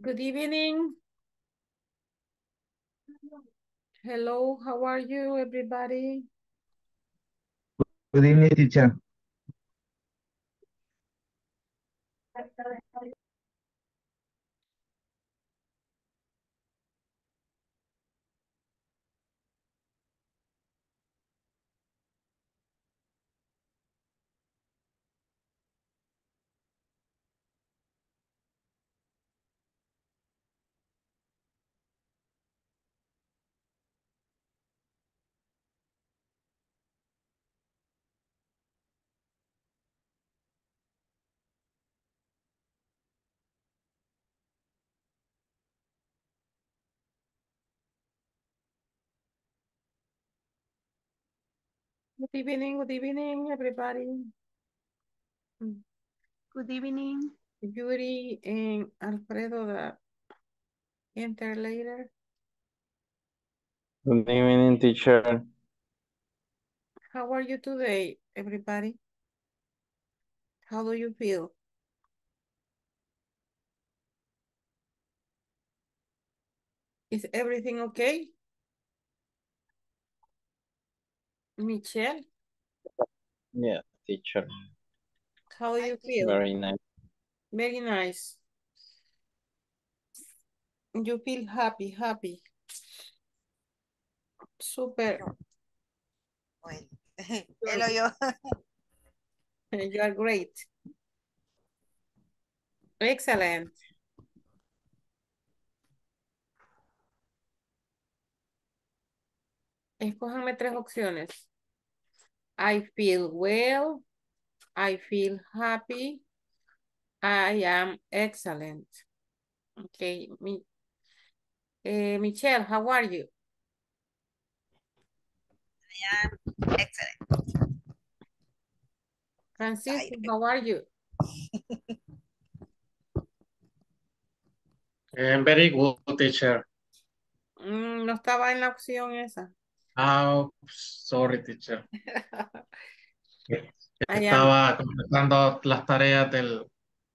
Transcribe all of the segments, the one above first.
Good evening. Hello, how are you, everybody? Good evening, teacher. Good evening, good evening, everybody. Mm, Good evening. Yuri and Alfredo, the enter later. Good evening, teacher. How are you today, everybody? How do you feel? Is everything okay? Michelle, Yeah, teacher. how do you feel? Very nice. Very nice. You feel happy, happy. Super. Bueno, hello yo. You are great. Excellent. Escójanme tres opciones. I feel well. I feel happy. I am excellent. Okay. Mi eh, Michelle, how are you? Excellent. Francisco, how are you? Eh, very good, teacher. Mm, no estaba en la opción esa. Ah, sorry, teacher. Am- Estaba completando las tareas del,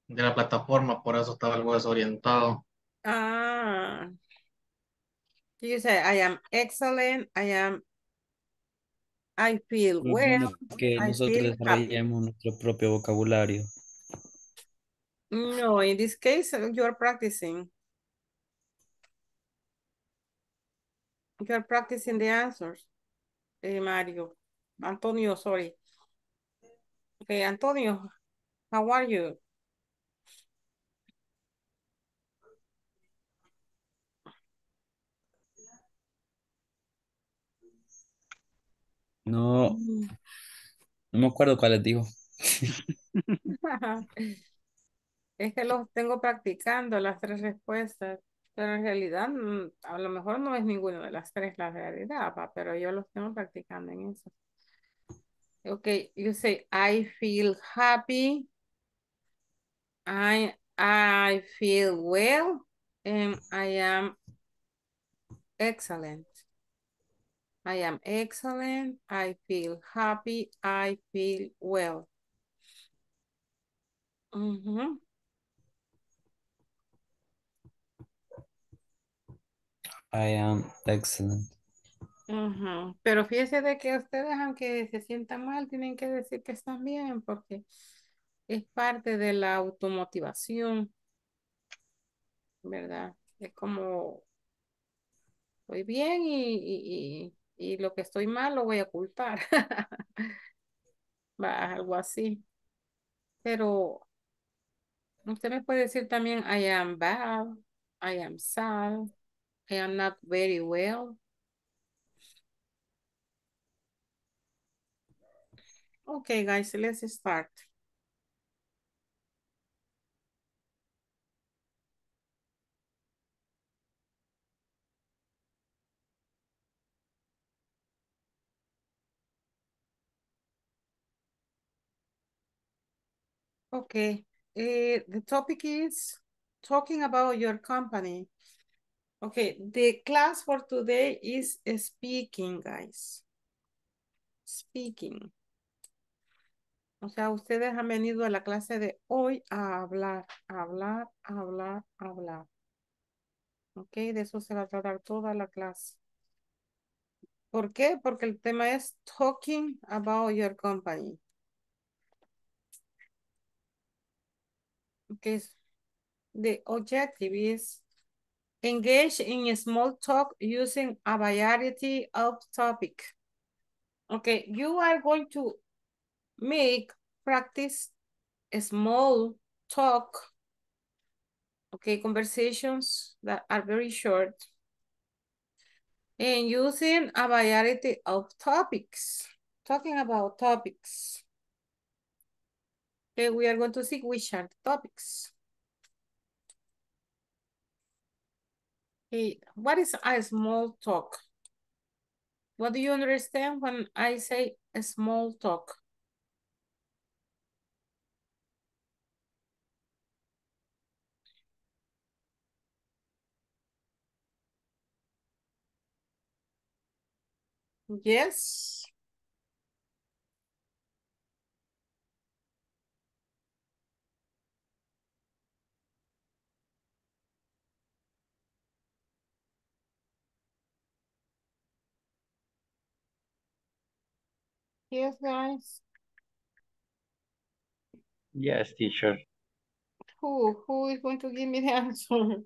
de la plataforma, por eso estaba algo desorientado. Ah. You say I am excellent. I am. I feel well. que I nosotros desarrollemos nuestro propio vocabulario. No, in this case, you are practicing. You are practicing the answers. Eh, Mario. Antonio, sorry. Okay, Antonio, how are you? No, no me acuerdo cuál les dijo. Es que los tengo practicando las tres respuestas, pero en realidad mm, a lo mejor no es ninguna de las tres la realidad, pa, pero yo los tengo practicando en eso. Okay, you say I feel happy. I I feel well and I am excellent. I am excellent. I feel happy. I feel well. I am excellent. Ujú, Pero fíjese de que ustedes, aunque se sientan mal, tienen que decir que están bien, porque es parte de la automotivación, ¿verdad? Es como, estoy bien y, y, y, y lo que estoy mal lo voy a ocultar. Va, algo así. Pero usted me puede decir también, I am bad, I am sad, I am not very well. Okay, guys, let's start. Okay, eh, the topic is talking about your company. Okay, the class for today is speaking, guys. Speaking. O sea, ustedes han venido a la clase de hoy a hablar, hablar, hablar, hablar. Ok, de eso se va a tratar toda la clase. ¿Por qué? Porque el tema es talking about your company. Okay. The objective is engage in a small talk using a variety of topic. Okay, you are going to make practice a small talk. Okay, conversations that are very short. And using a variety of topics. Talking about topics. Okay, we are going to see which are the topics. Okay, what is a small talk? What do you understand when I say a small talk? Yes. Yes, guys. Yes, teacher. Who, who is going to give me the answer?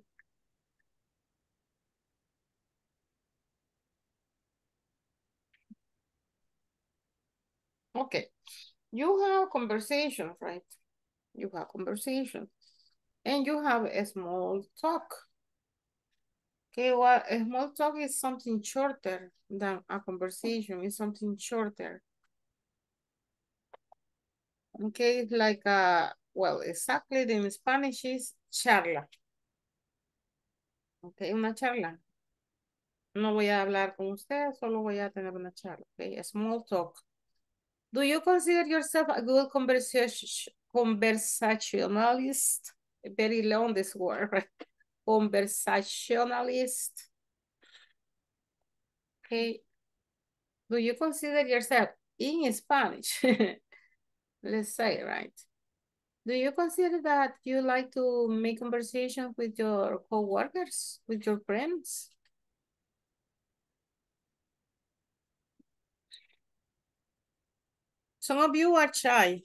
Okay, you have conversations, right? You have conversation. And you have a small talk. Okay, well, a small talk is something shorter than a conversation. It's something shorter. Okay, like a, well, exactly in Spanish is charla. Okay, una charla. No voy a hablar con usted, solo voy a tener una charla. Okay, a small talk. Do you consider yourself a good conversationalist? Very long this word, right? Conversationalist. Okay. Do you consider yourself in Spanish? Let's say, right? Do you consider that you like to make conversation with your co-workers, with your friends? Some of you are shy.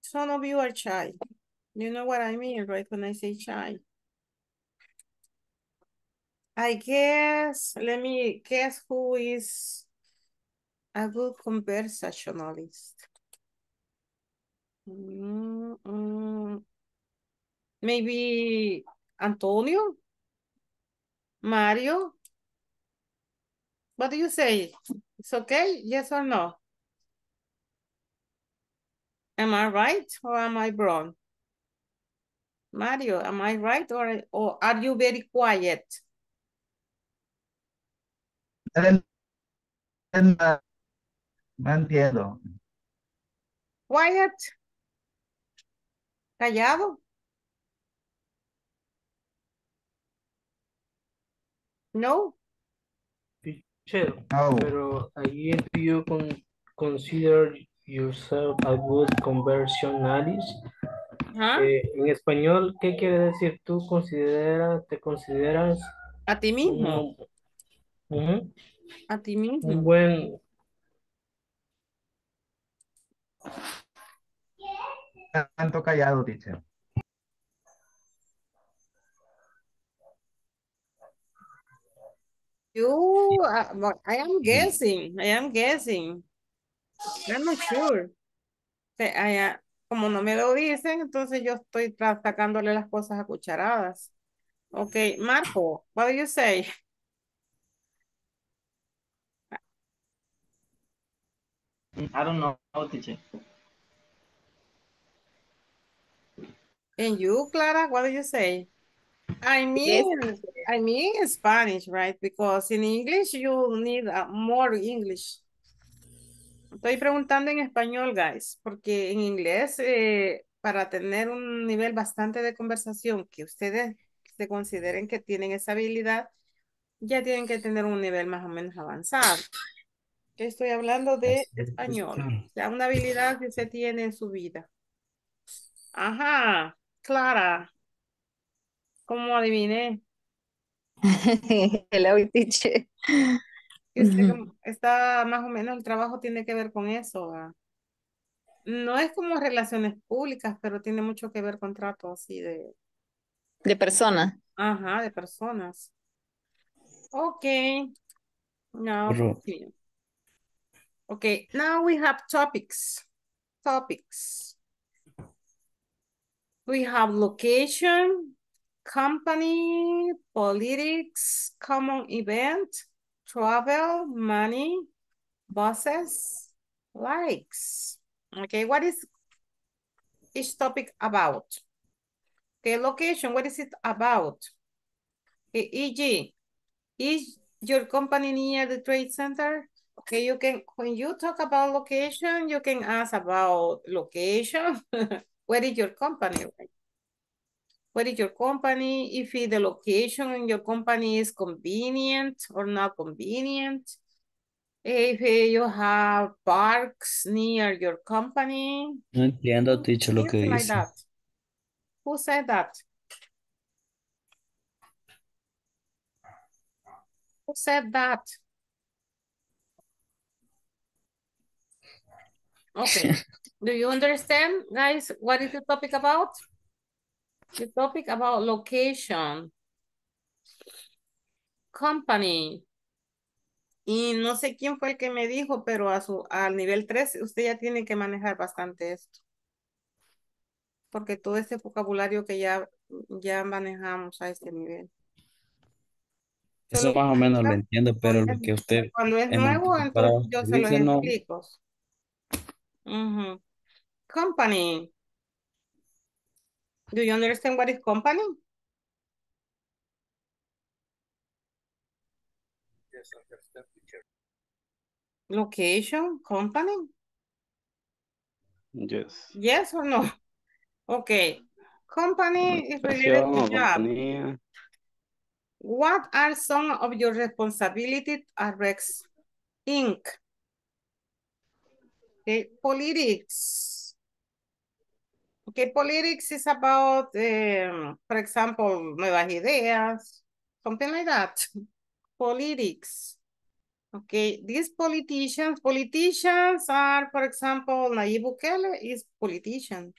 Some of you are shy. You know what I mean, right? When I say shy. I guess, let me guess who is a good conversationalist. Mm, mm. Maybe Antonio? Mario? What do you say? It's okay? Yes or no? Am I right or am I wrong? Mario, am I right or, or are you very quiet? No no entiendo. Quiet? ¿Callado? No? Pero ahí do you con, consider yourself a good conversationalist? ¿Ah? Eh, en español, ¿qué quiere decir? ¿Tú consideras, te consideras A ti mismo, un, a ti un mismo. buen, Tanto callado, teacher. You, uh, I am guessing, I am guessing. I'm not sure. I, uh, como no me lo dicen, entonces yo estoy sacándole las cosas a cucharadas. Okay, Marco, what do you say? I don't know, teacher. And you, Clara, what do you say? I mean, I mean in Spanish, right? Because in English you need uh, more English. Estoy preguntando en español, guys, porque en inglés, eh, para tener un nivel bastante de conversación que ustedes se consideren que tienen esa habilidad, ya tienen que tener un nivel más o menos avanzado. Estoy hablando de español, o sea, una habilidad que usted tiene en su vida. Ajá, Clara. ¿Cómo adiviné? Hello, teacher. Está más o menos el trabajo tiene que ver con eso. No es como relaciones públicas, pero tiene mucho que ver con trato así de, De persona. ajá, de personas. Ok. Pero- continue. Okay, now we have topics. Topics. We have location, company, politics, common event, travel, money, buses, likes. Okay, what is each topic about? Okay, location, what is it about? E.g., is your company near the trade center? Okay, you can, when you talk about location, you can ask about location. Where is your company? right? Where is your company? If the location in your company is convenient or not convenient. If eh, you have parks near your company. No entiendo, teacher, lo que like dice. that. Who said that? Who said that? Okay. Do you understand, guys, what is the topic about? The topic about location. Company. Y no sé quién fue el que me dijo, pero a su, al nivel 3 usted ya tiene que manejar bastante esto. Porque todo este vocabulario que ya, ya manejamos a este nivel. Eso Solo más o menos lo entiendo, pero lo que usted Cuando es nuevo, entonces yo se los dice, no. Explico. Ujú. Company. Do you understand what is company? Yes, I understand. Location, company? Yes. Yes or no? Okay. Company is related to job. compañía. What are some of your responsibilities at Rex Inc? Okay, politics. Okay, politics is about, um, for example, nuevas ideas, something like that. Politics. Okay, these politicians, politicians are, for example, Nayib Bukele is politician.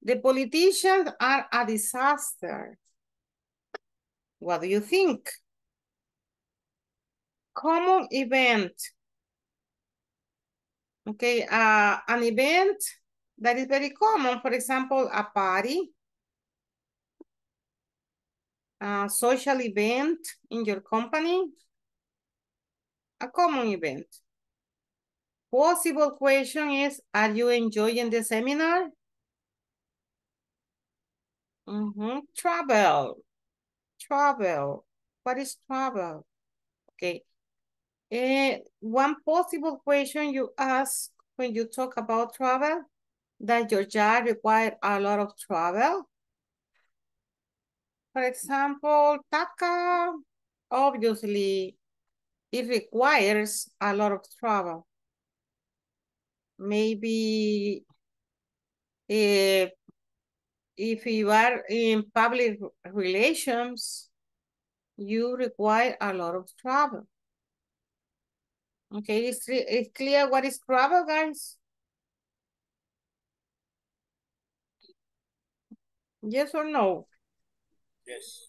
The politicians are a disaster. What do you think? Common event. Okay, uh, an event that is very common, for example, a party, a social event in your company, a common event. Possible question is, are you enjoying the seminar? Mhm, Travel, travel. What is travel? Okay. Eh, one possible question you ask when you talk about travel, that your job require a lot of travel? For example, TACA, obviously, it requires a lot of travel. Maybe if, if you are in public relations, you require a lot of travel. Okay, it's, it's clear what is travel, guys? Yes or no? Yes,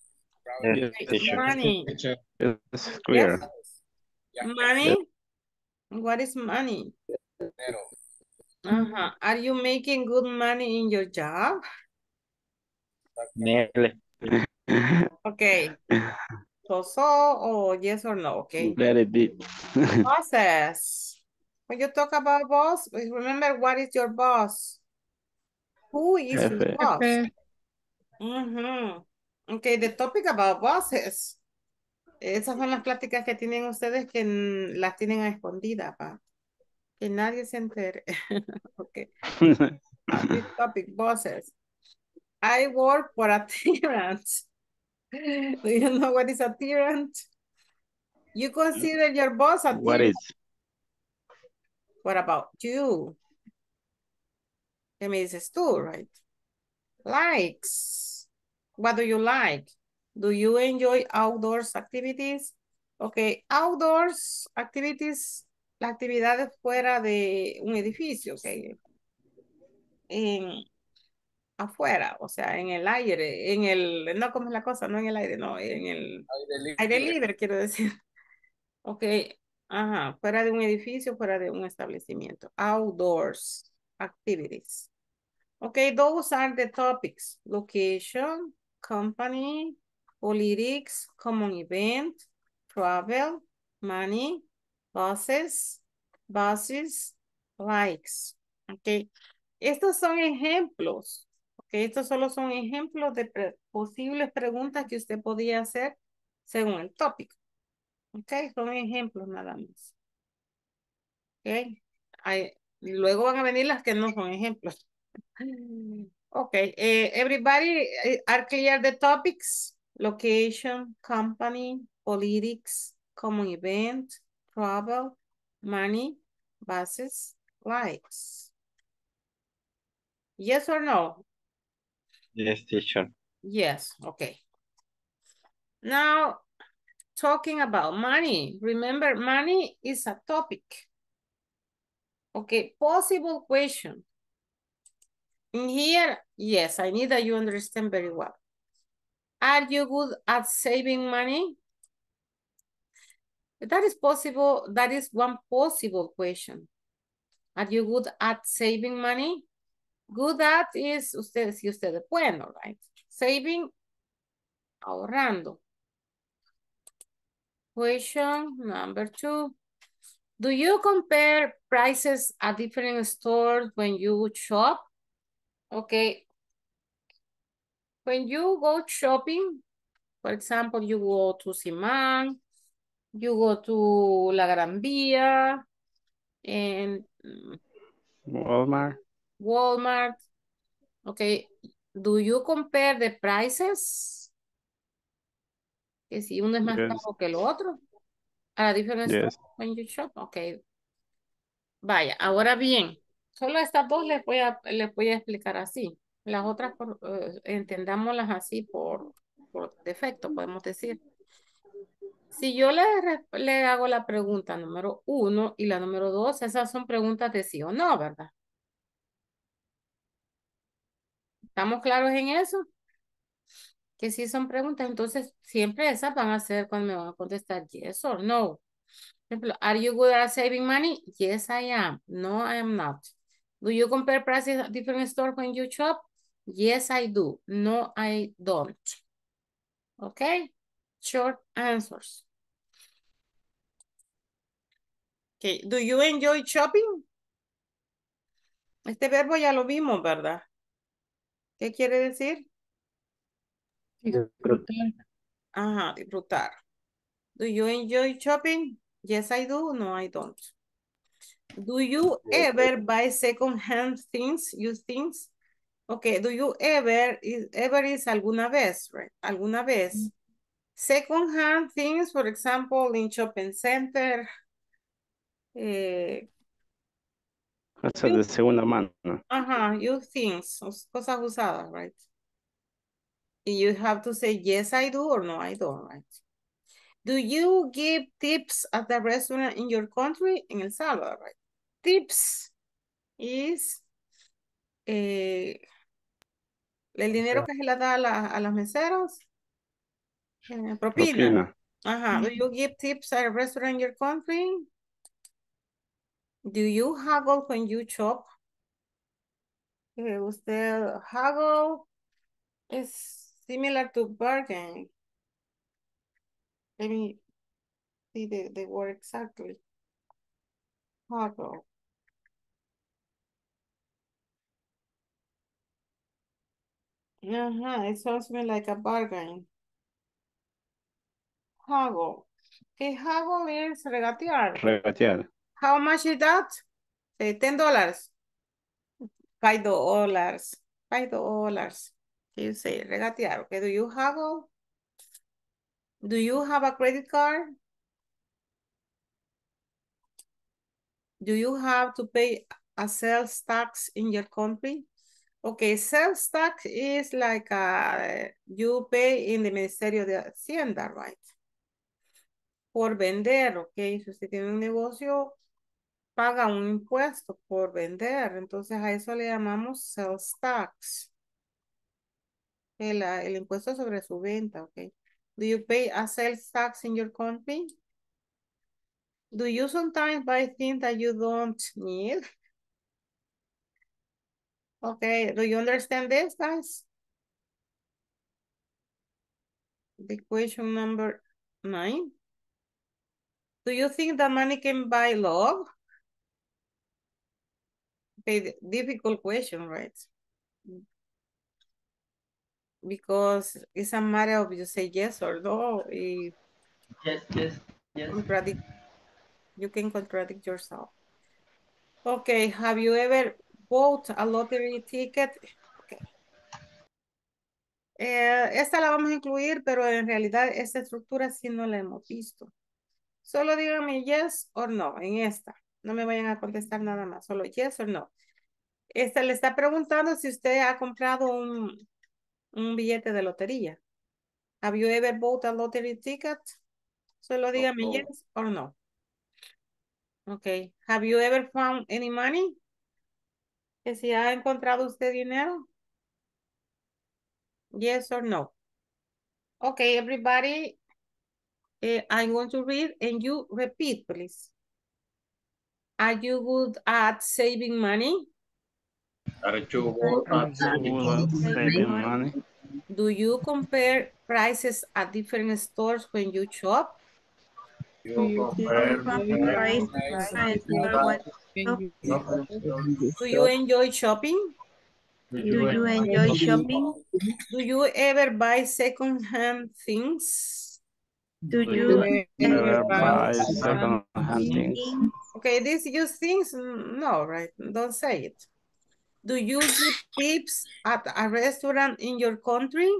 Okay, teacher. Money. Teacher, It's clear. Money? What is money? Uh-huh. Are you making good money in your job? Nearly. Okay. So, so, or yes or no, okay? Very deep. Bosses. When you talk about boss, remember what is your boss? Who is your Jefe. boss? Mhm. Okay, the topic about bosses. Esas son las pláticas que tienen ustedes que las tienen a escondida, pa. Que nadie se entere. Okay. Topic, bosses. I work for a tyrant. Do you know what is a tyrant? You consider your boss a What tyrant. is? What about you? ¿Qué me dices tú, right? Likes. what do you like? Do you enjoy outdoors activities? Okay, outdoors activities, las actividades fuera de un edificio, okay. En, afuera, o sea, en el aire, en el, no, ¿cómo es la cosa? No en el aire, no, en el aire libre, quiero decir. Ok, ajá, fuera de un edificio, fuera de un establecimiento. Outdoors activities. Okay, those are the topics. Location, company, politics, common event, travel, money, buses, buses, likes. Okay. Estos son ejemplos. Okay, estos solo son ejemplos de posibles preguntas que usted podía hacer según el tópico. Ok, son ejemplos nada más. Ok, luego van a venir las que no son ejemplos. Okay, eh, everybody eh, are clear the topics? Location, company, politics, common event, travel, money, buses, likes. Yes or no? Yes, teacher. Yes, okay. Now, talking about money. Remember, money is a topic. Okay, possible question. In here, yes, I need that you understand very well. Are you good at saving money? That is possible. That is one possible question. Are you good at saving money? Good at is usted, si usted es bueno, right? Saving, ahorrando. Question number two. Do you compare prices at different stores when you shop? Okay. When you go shopping, for example, you go to Simán, you go to La Gran Vía, and mm, Walmart. Walmart. Okay. Do you compare the prices? Que si uno es más Yes. caro que el otro. A different Yes. stores when you shop. Okay. Vaya, ahora bien, solo estas dos les voy a, les voy a explicar así. Las otras, por, eh, entendámoslas así por, por defecto, podemos decir. Si yo le, le hago la pregunta número uno y la número dos, esas son preguntas de sí o no, ¿verdad? ¿Estamos claros en eso? Que sí son preguntas, entonces siempre esas van a ser cuando me van a contestar yes or no. Por ejemplo, are you good at saving money? Yes, I am. No, I am not. Do you compare prices at different stores when you shop? Yes, I do. No, I don't. Okay? Short answers. Okay. Do you enjoy shopping? Este verbo ya lo vimos, ¿verdad? ¿Qué quiere decir? Disfrutar. Ajá, disfrutar. Do you enjoy shopping? Yes, I do. No, I don't. Do you ever buy second-hand things, used things? Okay, do you ever, is, ever is alguna vez, right? Alguna vez. Second-hand things, for example, in shopping center. Eh, Cosas de segunda mano. ajá, used things, os- cosas usadas, right? And you have to say, yes, I do, or no, I don't, right? Do you give tips at the restaurant in your country? En El Salvador, right? Tips is eh, el dinero que se le da a, la- a los meseros. eh, propina. Propina. Ajá. Do you give tips at a restaurant in your country? Do you haggle when you shop? Eh, usted haggle is similar to bargain. Let me see the, the word exactly. Haggle. Ajá, it sounds me like a bargain. Haggle. Okay, haggle is regatear. Regatear. How much is that? Eh, ten dollars. Five dollars. Five dollars. You say regatear. Okay, do you haggle? Do you have a credit card? Do you have to pay a sales tax in your country? Okay, sales tax is like uh, you pay in the Ministerio de Hacienda, right? Por vender, ok. Si usted tiene un negocio, paga un impuesto por vender. Entonces a eso le llamamos sales tax. El, ah, el impuesto sobre su venta, ok. Do you pay a sales tax in your country? Do you sometimes buy things that you don't need? Okay, do you understand this, guys? The question number nine. Do you think that money can buy love? Di- difficult question, right? Because it's a matter of you say yes or no. y Yes, yes, yes. contradict, you can contradict yourself. Okay, have you ever bought a lottery ticket? Okay. Eh, esta la vamos a incluir, pero en realidad esta estructura sí no la hemos visto. Solo díganme yes or no en esta. No me vayan a contestar nada más, solo yes or no. Esta le está preguntando si usted ha comprado un, un billete de lotería. Have you ever bought a lottery ticket? Solo dígame yes or no. Okay. Have you ever found any money? Que si ha encontrado usted dinero? Yes or no? Okay, everybody. eh, I'm going to read and you repeat, please. Are you good at saving money? Are you good at saving money? Do you compare prices at different stores when you shop? You compare Price, price, what- Do you enjoy shopping? Do you enjoy shopping? Do you ever buy second-hand things? Do Do you Ever buy second-hand things? Okay, these use things, Mm, no, right? Don't say it. Do you give tips at a restaurant in your country?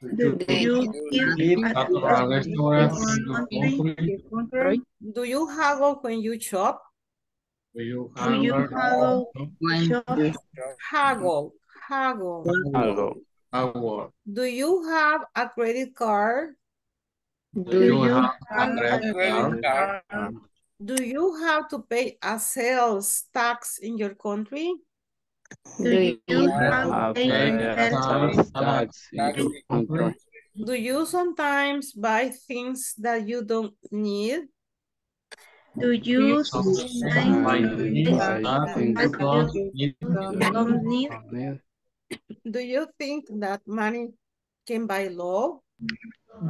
do you give at at a restaurant in your country? country? Do you haggle when you shop? Do you Do you have haggle shop? Haggle, haggle. Haggle? Do you have a credit card? Do you have have a credit card? Do you have to pay a sales tax in your country? Do you have Have a a sales tax in your country. Do you sometimes buy things that you don't need? Do you Sometimes sometimes buy buy things that you don't you need. don't need? Need. Do you think that money can buy love?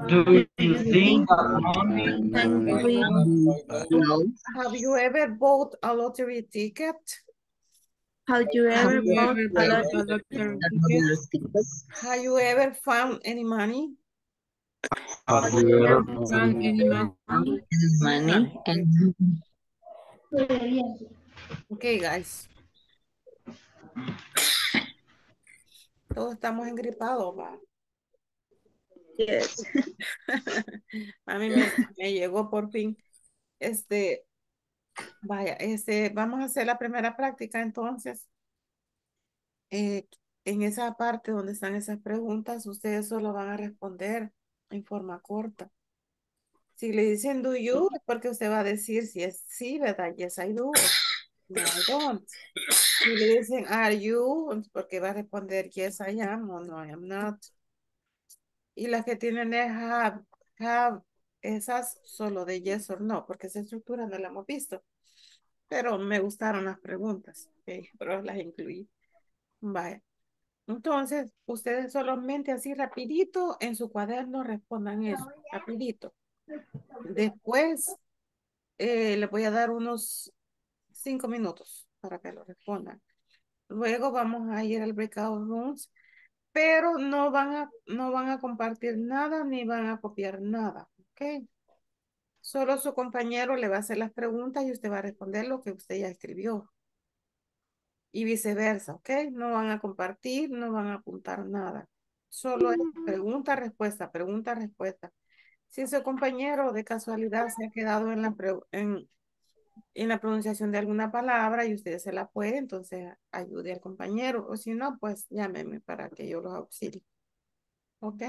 Do you think And Can money. we- Have you ever bought a lottery ticket? Have you ever bought a lottery ticket? Have you ever found any money? Have you ever found any money? Money and Okay, guys. Todos estamos engripados, va. Yes. A mí me, llegó por fin. Este, vaya, este, vamos a hacer la primera práctica entonces. Eh, en esa parte donde están esas preguntas, ustedes solo van a responder en forma corta. Si le dicen do you, es porque usted va a decir si es sí, ¿verdad? Yes, I do. No, I don't. Si le dicen are you, porque va a responder yes, I am o no, I am not. Y las que tienen el have, have, esas solo de yes or no, porque esa estructura no la hemos visto. Pero me gustaron las preguntas, ok, pero las incluí. Vaya. Entonces, ustedes solamente así rapidito en su cuaderno respondan eso, rapidito. Después, eh, les voy a dar unos cinco minutos para que lo respondan. Luego vamos a ir al breakout rooms, pero no van a, no van a compartir nada ni van a copiar nada, ¿ok? Solo su compañero le va a hacer las preguntas y usted va a responder lo que usted ya escribió. Y viceversa, ¿ok? No van a compartir, no van a apuntar nada. Solo pregunta, respuesta, pregunta, respuesta. Si su compañero de casualidad se ha quedado en la, en, en la pronunciación de alguna palabra y usted se la puede, entonces ayude al compañero. O si no, pues llámeme para que yo los auxilie. Ok.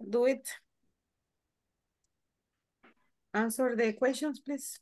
Do it. Answer the questions, please.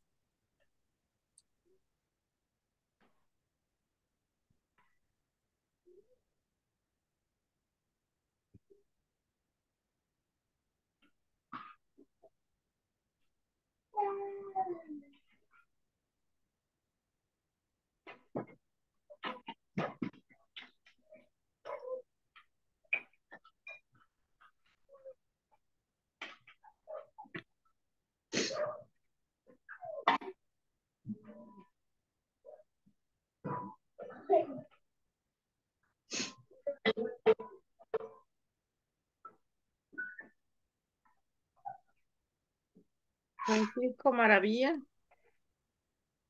Francisco Maravilla.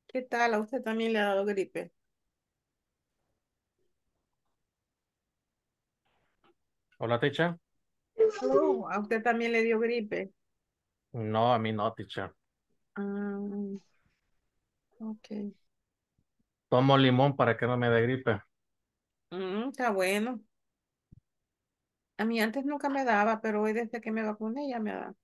¿Qué tal? ¿A usted también le ha dado gripe? Hola, teacher. Oh, ¿a usted también le dio gripe? No, a mí no, teacher. Ah, ok. Tomo limón para que no me dé gripe. Mm, está bueno. A mí antes nunca me daba, pero hoy desde que me vacuné ya me da.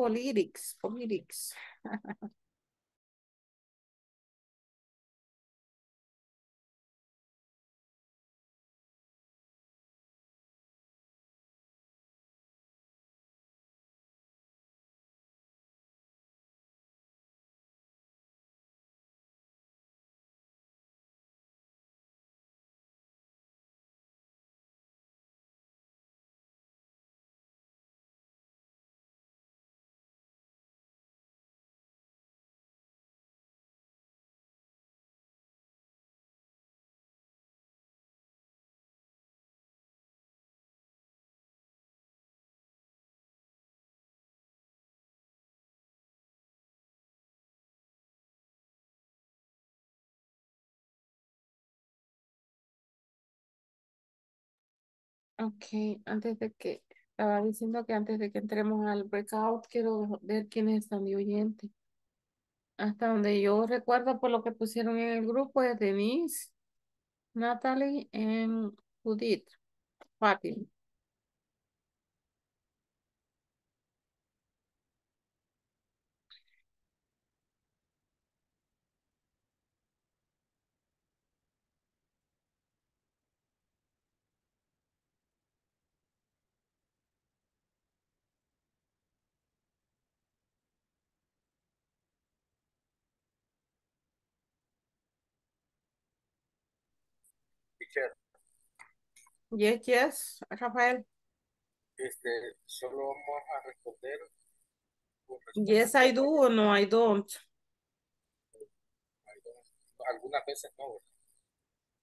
Politics, politics. Ok, antes de que, estaba diciendo que antes de que entremos al breakout, quiero ver quiénes están de oyente. Hasta donde yo recuerdo por lo que pusieron en el grupo es Denise, Natalie y Judith, Fátima. Teacher, Yes, yes, Rafael. este, solo vamos a responder. Yes, I do o no, I don't. Algunas veces no.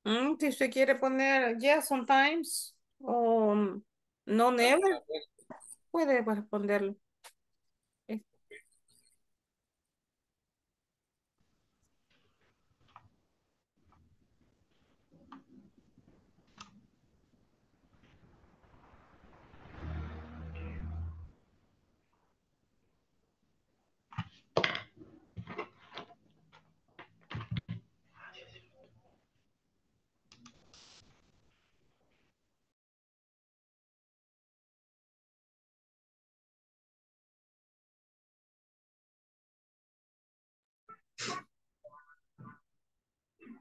Mm, si usted quiere poner yes sometimes o no never, puede responderlo.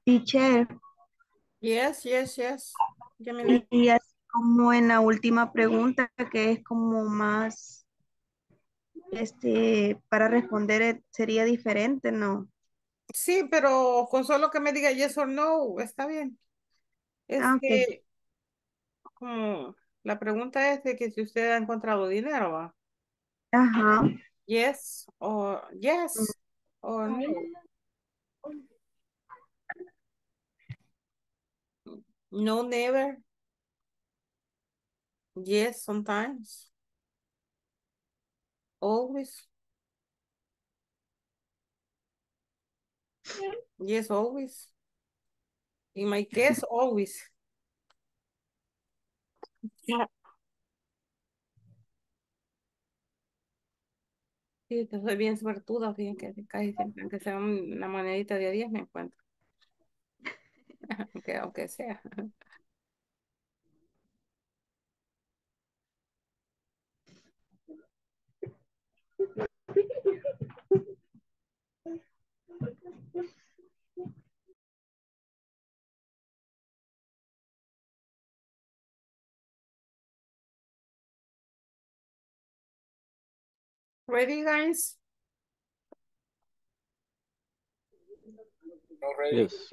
Teacher, Yes, yes, yes. Y así como en la última pregunta, que es como más, este, para responder eh, sería diferente, ¿no? Sí, pero con solo que me diga yes or no, está bien. Es Ah, que como la pregunta es de que si usted ha encontrado dinero, ¿va? Ajá. Yes o yes o no. No, never. Yes, sometimes. Always. Yes, always. In my case, always. Sí, que soy bien suertuda, fíjense que casi siempre, aunque sea una monedita de a 10 me encuentro. Aunque, aunque sea. Ready, guys? Yes.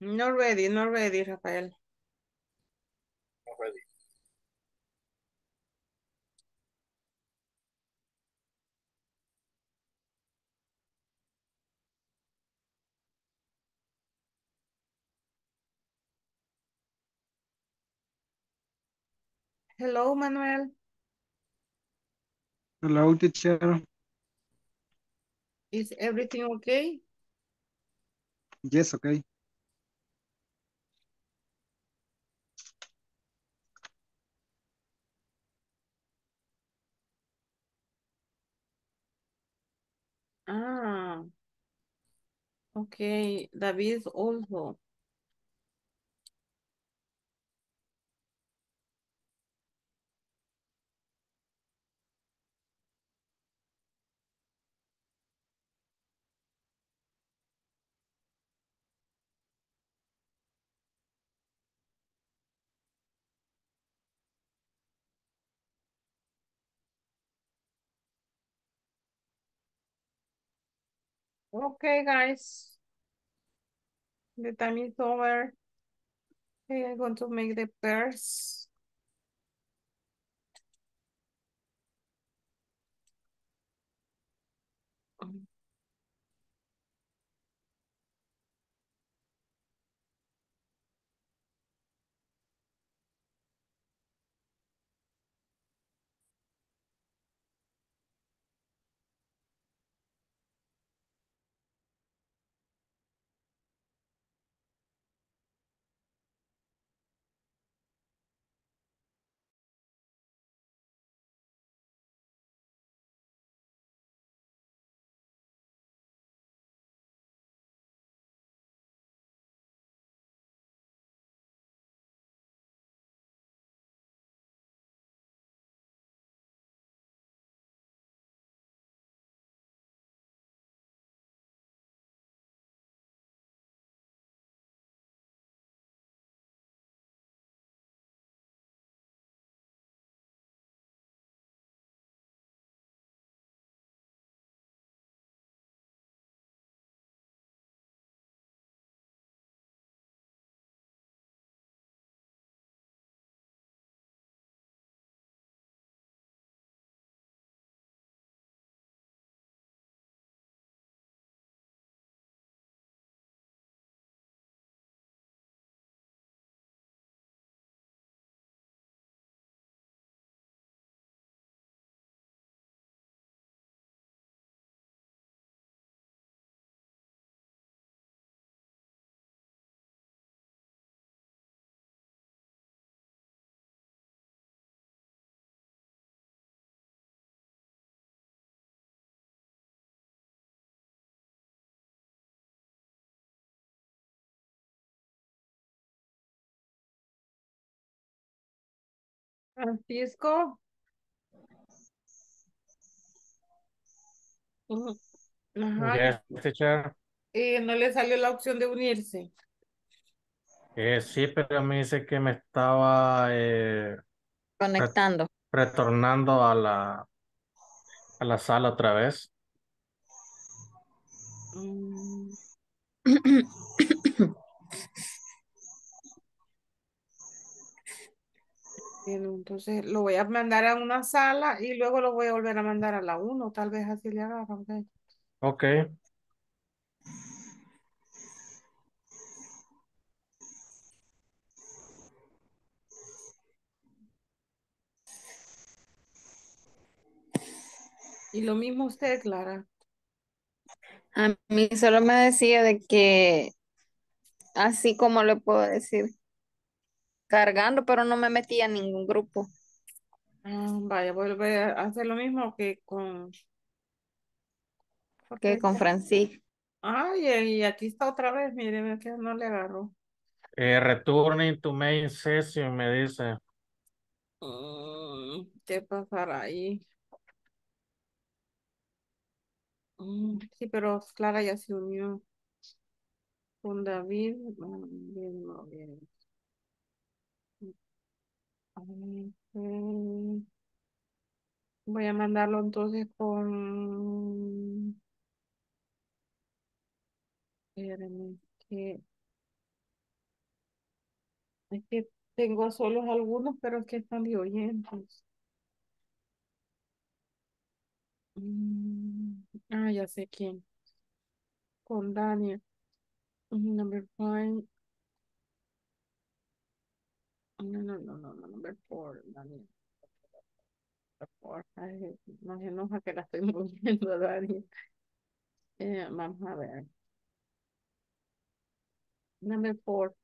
No ready, no ready, Rafael. Hello, Manuel. Hello, teacher. Is everything okay? Yes, okay. Okay. David also. Okay, guys. The time is over. Okay, I'm going to make the pairs. Francisco. Ajá. Yes, teacher. Y no le salió la opción de unirse. Eh, sí, pero me dice que me estaba eh, Conectando. retornando a la, a la sala otra vez. Entonces lo voy a mandar a una sala y luego lo voy a volver a mandar a la uno, tal vez así le agarra. ok. Ok. Y lo mismo usted, Clara. A mí solo me decía de que, así como le puedo decir, cargando, pero no me metí a ningún grupo. Ah, vaya, vuelve a hacer lo mismo que con... Que con Francisco. Ay, y aquí está otra vez, mire, que no le agarró. Eh, returning to main session, me dice. Mm, ¿Qué pasará ahí? Mm, Sí, pero Clara ya se unió con David. Mm, bien, no, bien. Mm, mm. Voy a mandarlo entonces con... Espérame, que... Es que tengo solos algunos, pero es que están de oyentes. Mm, Ah, ya sé quién. Con Daniel. Mm, Number five. No, no, no, no, no, number four, Daniel. Number four. Ay, no enoja que la estoy moviendo, Daniel. Eh, vamos a ver. Number four.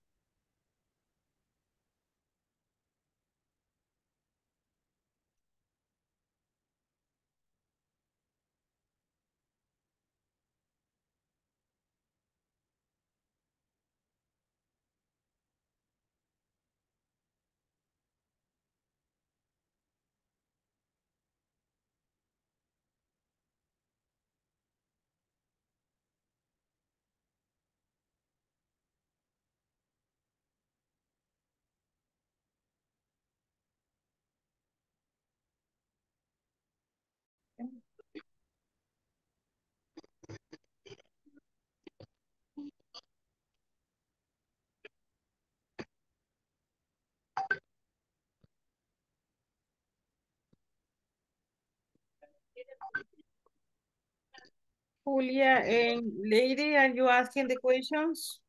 Julia and lady, are you asking the questions?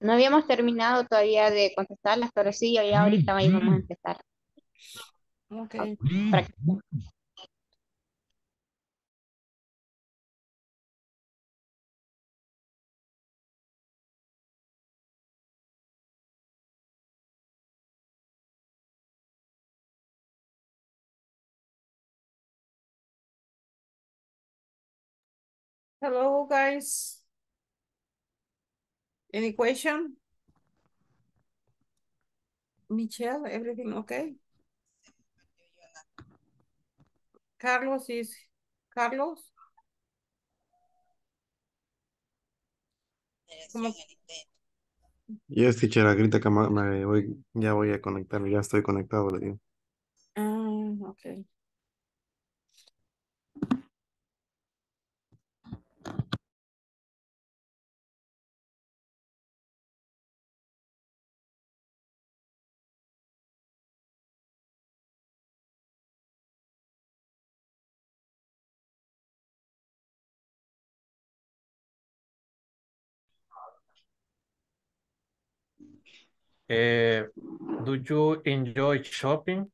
No habíamos terminado todavía de contestarlas, pero sí, ya ahorita ahí vamos a empezar. Okay. Práctica. Hello, guys. Any question? Michelle, everything okay? Carlos is, Carlos? Yes, teacher, ahorita que me voy, ya voy a conectar, ya estoy conectado, le digo. Ah, okay. Eh, do you enjoy shopping?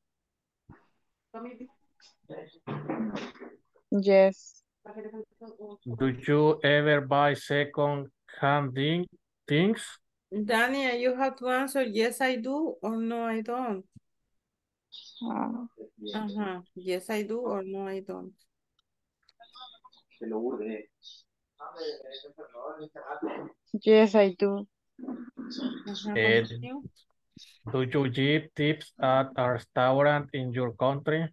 Yes. Do you ever buy second hand things? Dania, you have to answer yes, I do or no, I don't. Ah, Ajá, yes, I do or no, I don't. yes, I do. Ajá, continue. Do you give tips at a restaurant in your country?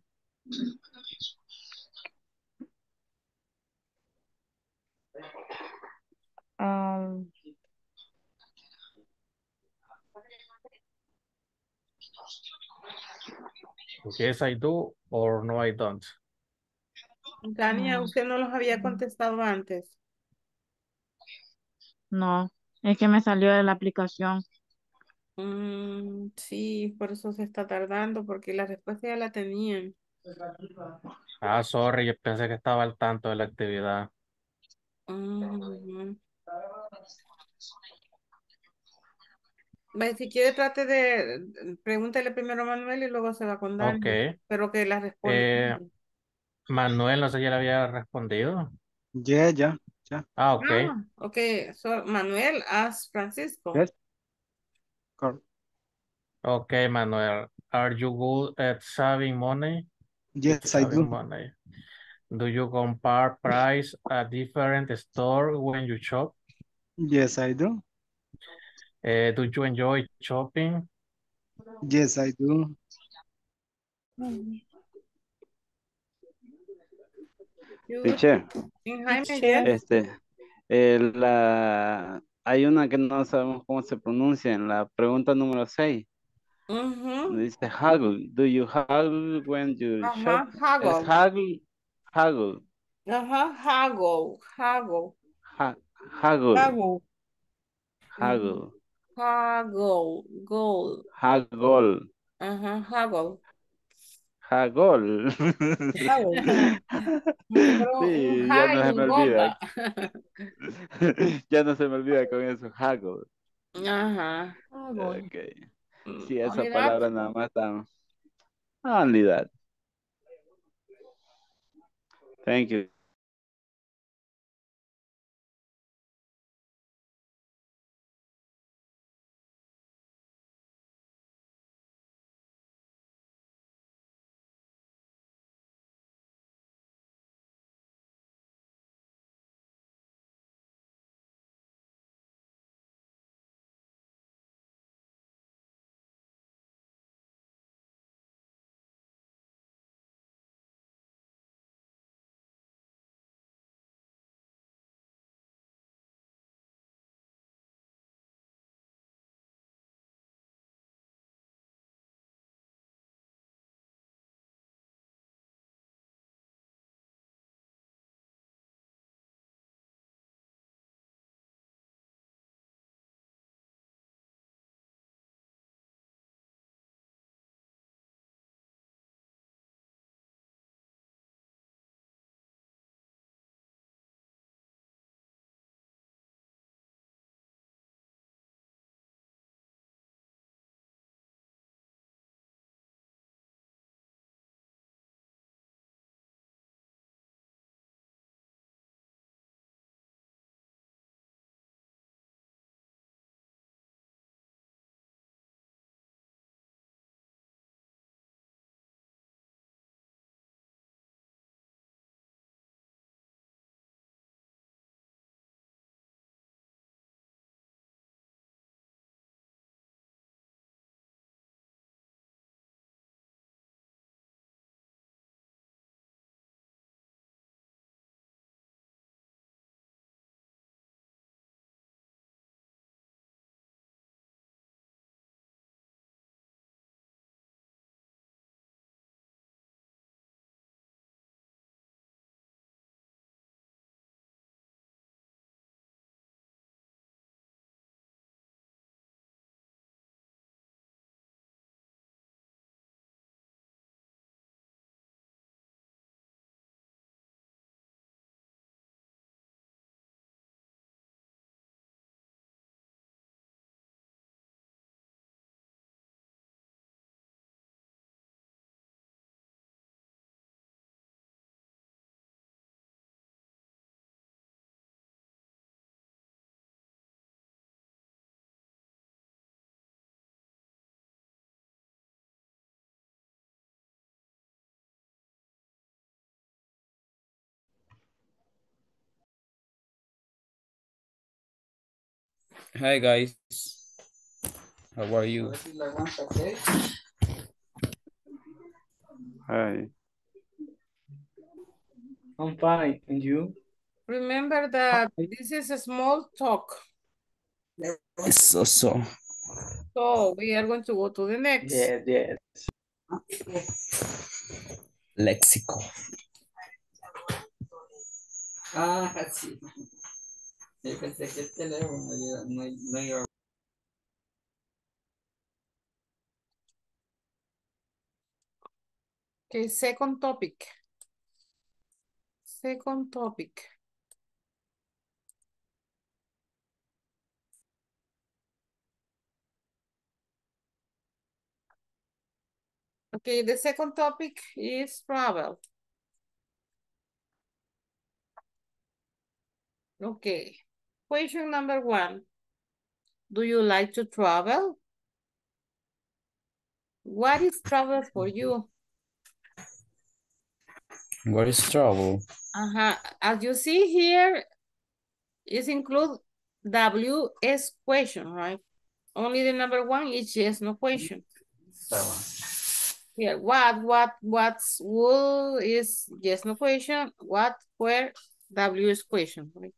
Yes, I do or no, I don't. Dania, Ah. usted no los había contestado antes. No, es que me salió de la aplicación. Mm, sí, por eso se está tardando, porque la respuesta ya la tenían. Ah, sorry, yo pensé que estaba al tanto de la actividad. Ujú. Ve, si quiere, trate de, pregúntele primero a Manuel y luego se va con Dani. Ok. Pero que la responda. Eh, Manuel, no sé si ya le había respondido. Ya, ya. Ah, ok. Ah, okay. So Manuel asked Francisco. Yes. Correct. Okay, Manuel. Are you good at saving money? Yes, I Saving do. money. Do you compare price at different store when you shop? Yes, I do. Eh, do you enjoy shopping? Yes, I do. Teacher, este, eh, la, hay una que no sabemos cómo se pronuncia en la pregunta número 6. Ujú. Dice haggle. Do you haggle when you shop? Es haggle. haggle, haggle, Ajá, haggle, haggle, ha- haggle, Hago. haggle, haggle, goal. haggle, Ajá, haggle. haggle. Pero Sí, ya no se me olvida. Ya no se me olvida con eso, haggle. Ajá. Okay. Mm, Sí, esa only that? palabra nada más está. Only that. Thank you. Hi guys. How are you? Hi. I'm fine. And you? Remember that this is a small talk. So so. So we are going to go to the next. Yes, yes. Léxico. Ah, sí. Yo pensé que el teléfono no, no iba. Okay, second topic. Second topic. Okay, the second topic is travel. Okay. Question number one. Do you like to travel? What is travel for you? What is travel? Uh-huh. As you see here, it include WS question, right? Only the number one is yes, no question. Here, what, what, what's, will is yes, no question. What, where, WS question, right?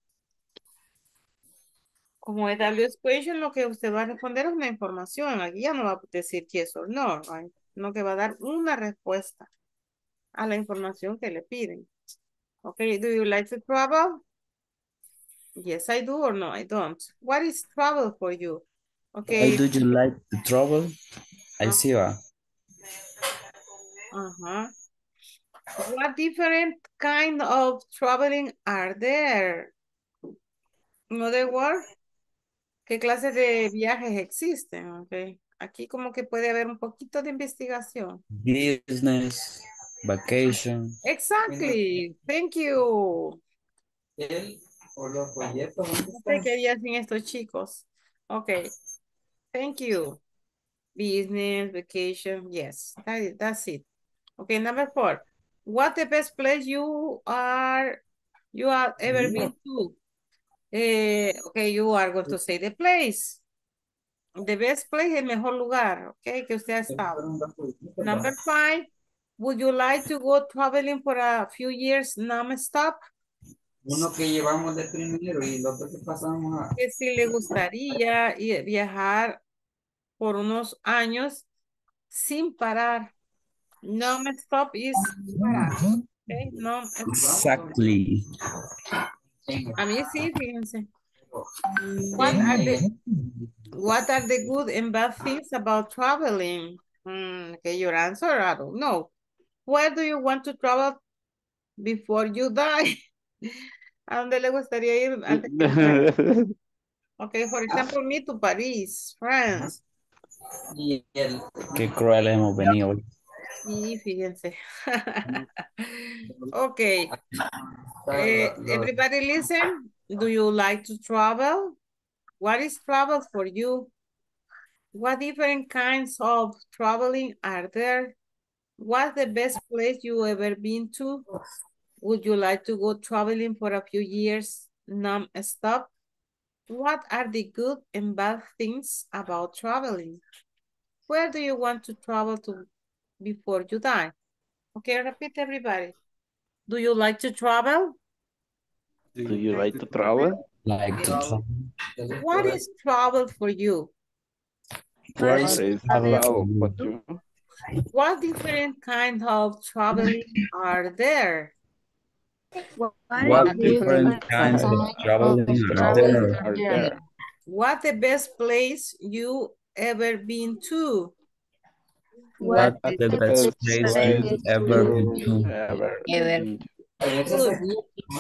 Como es WS question, lo que usted va a responder es una información. Aquí ya no va a decir yes o no, right? No que va a dar una respuesta a la información que le piden. Okay, do you like to travel? Yes, I do or no, I don't. What is travel for you? Okay. Why do you like to travel? Ahí sí va. Uh-huh. What different kind of traveling are there? In other words, ¿qué clases de viajes existen? Okay. Aquí como que puede haber un poquito de investigación. Business, vacation. Exactly. Thank you. O los folletos, ¿dónde No sé están? qué día hacen estos chicos. Okay. Thank you. Business, vacation, yes, that that's it. Okay, number four. What the best place you are you have ever been to? Eh, okay, you are going to say the place. The best place, el mejor lugar, okay, que usted ha estado. Number five, would you like to go traveling for a few years non-stop? Uno que llevamos de primero y el otro que pasamos a... Que si le gustaría viajar por unos años sin parar. Non-stop is parar. Okay, non Exactly. A mí sí, fíjense. What are the, what are the good and bad things about traveling? Mm, okay, your answer, I don't know. Where do you want to travel before you die? ¿A dónde le gustaría ir? Okay, for example, me to Paris, France. Qué cruel hemos venido hoy. Sí, fíjense. Okay. Eh, everybody listen. Do you like to travel? What is travel for you? What different kinds of traveling are there? What's the best place you ever been to? Would you like to go traveling for a few years non-stop? What are the good and bad things about traveling? Where do you want to travel to before you die? Okay, repeat everybody. Do you like to travel? Do you like to travel? Like to travel. What is travel for you? What is What is travel travel for for you? you? What different kind of traveling are there? What different kinds of traveling are there? Are there? What the best place you ever been to? What the best place you've ever been to? Ever. Ever.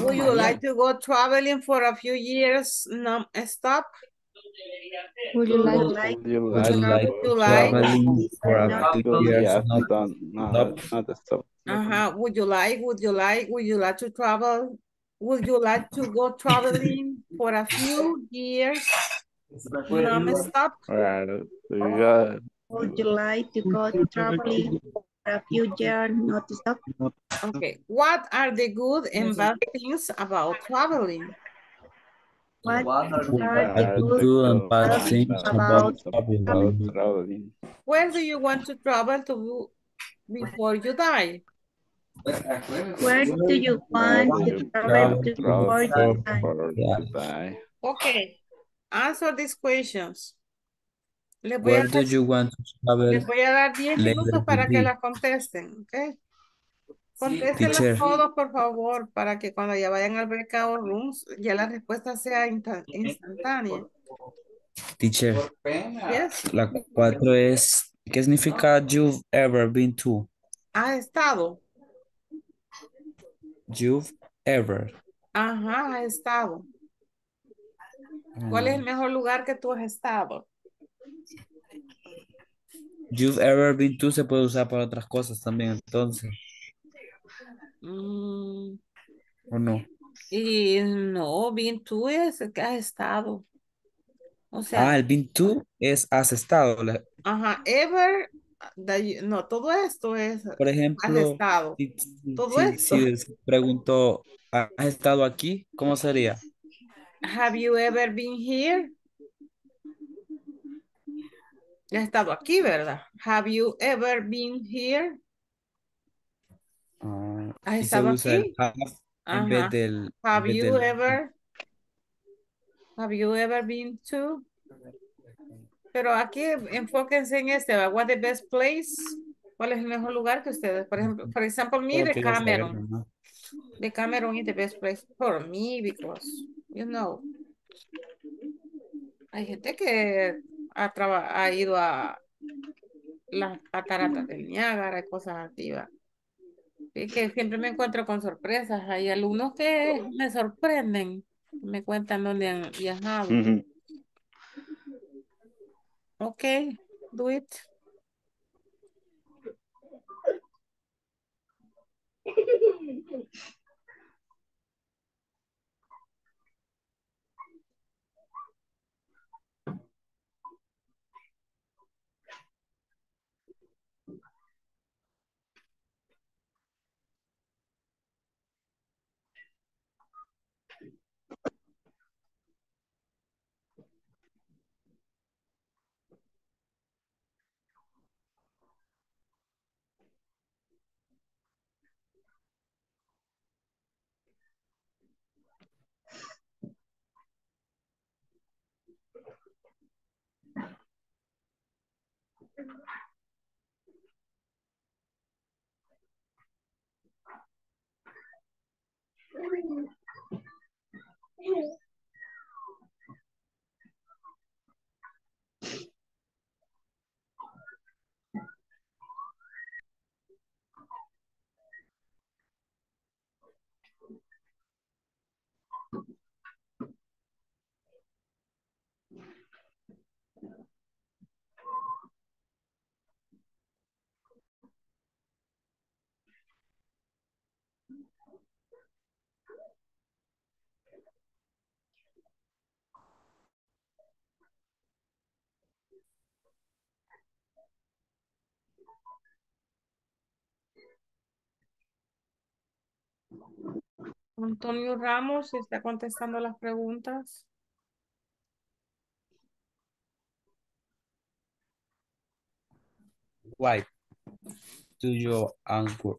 Would you like to go traveling for a few years non-stop? Would you like to- Would you Would you like like Would you like? traveling for a few years? Yes, not not, not, not stop. Uh-huh. Would you like, would you like, would you like to travel? Would you like to go traveling for a few years non-stop? Right. Do you got Would you like to go traveling for a few years, not to stop? Okay. What are the good and bad things about traveling? What What are are the the good good and bad bad things things about about traveling? Where do you want to travel to before you die? Where do you want to travel to before for- you die? for Yeah. you die? Okay. Answer these questions. Les voy, a, do you want to travel? les voy a dar 10 later minutos para que las contesten, ¿ok? Contéstenlas Teacher. todos, por favor, para que cuando ya vayan al breakout rooms, ya la respuesta sea insta- instantánea. Teacher, Yes. la cuatro es, ¿qué significa you've ever been to? ¿Has estado? You've ever. Ajá, has estado. ¿Cuál es el mejor lugar que tú has estado? You've ever been to se puede usar para otras cosas también, entonces, Mm, ¿o no? Y no, been to es que has estado. O sea, Ah, el been to es has estado. La- ajá, ever, you- no, todo esto es, Por has ejemplo, estado. si, Todo si, esto. si si pregunto, ¿has estado aquí? ¿Cómo sería? Have you ever been here? Ya has estado aquí, ¿verdad? Have you ever been here? Ah, ¿Has estado aquí? have en vez del, en Have vez you del- ever? Have you ever been to? Pero aquí enfóquense en este. What the best place? ¿Cuál es el mejor lugar que ustedes? Por ejemplo, por ejemplo, me, saber, Cameron. ¿no? The Cameron is the best place for me because, you know, hay gente que ha, traba- ha ido a las cataratas del Niágara y cosas así, ¿va? Y que siempre me encuentro con sorpresas. Hay alumnos que me sorprenden, me cuentan dónde han viajado. Ok, do it. Antonio Ramos está contestando las preguntas. Why do you answer?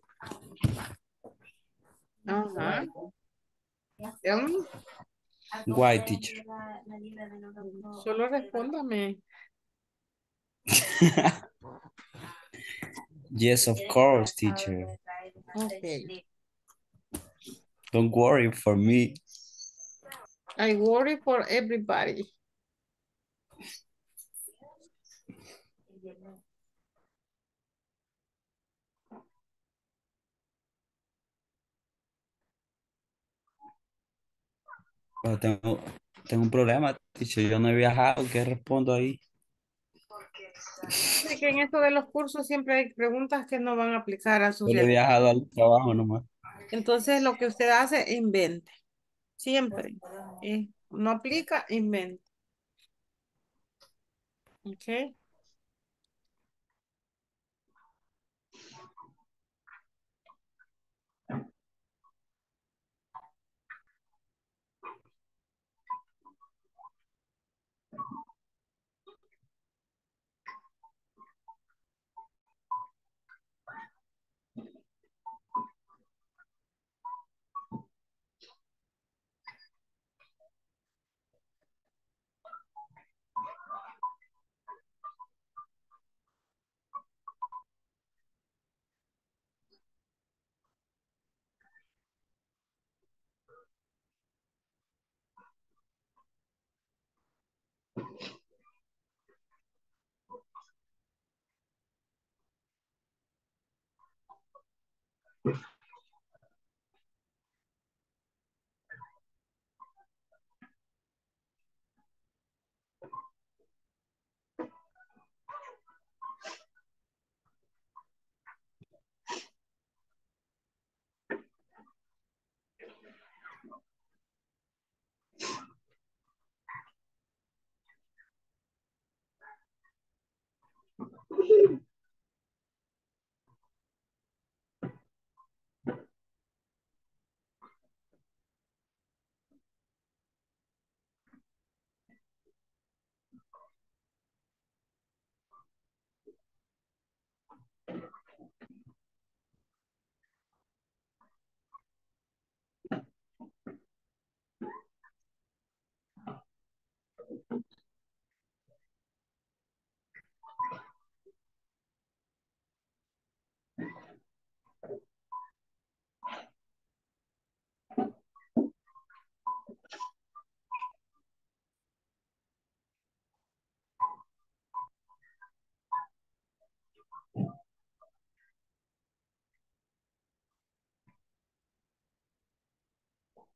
Ajá. Tell me. Why, teacher? Solo respóndame. Yes, of course, teacher. Ok. Don't worry for me. I worry for everybody. Pero tengo, tengo un problema, teacher. Yo no he viajado. ¿Qué respondo ahí? Que en esto de los cursos siempre hay preguntas que no van a aplicar a su Solo he viajado al trabajo nomás. Entonces, lo que usted hace, invente. Siempre. Eh, no aplica, invente. Ok.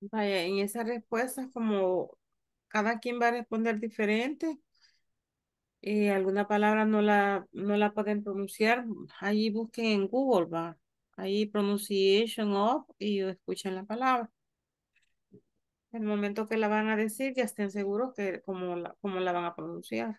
Vaya, en esa respuesta como cada quien va a responder diferente y alguna palabra no la, no la pueden pronunciar, ahí busquen en Google, va. Ahí pronunciation of y escuchen la palabra. El momento que la van a decir, ya estén seguros que cómo la, cómo la van a pronunciar.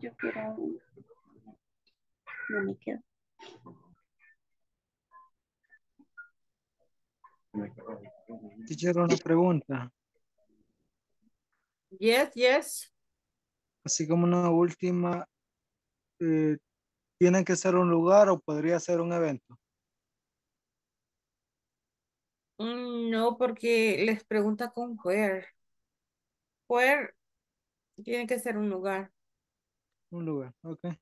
Yo quiero uno. No me quedo. Teacher, una pregunta. Yes, yes. Así como una última, eh, ¿tiene que ser un lugar o podría ser un evento? Mm, No, porque les pregunta con where. Where tiene que ser un lugar. Un lugar, ok.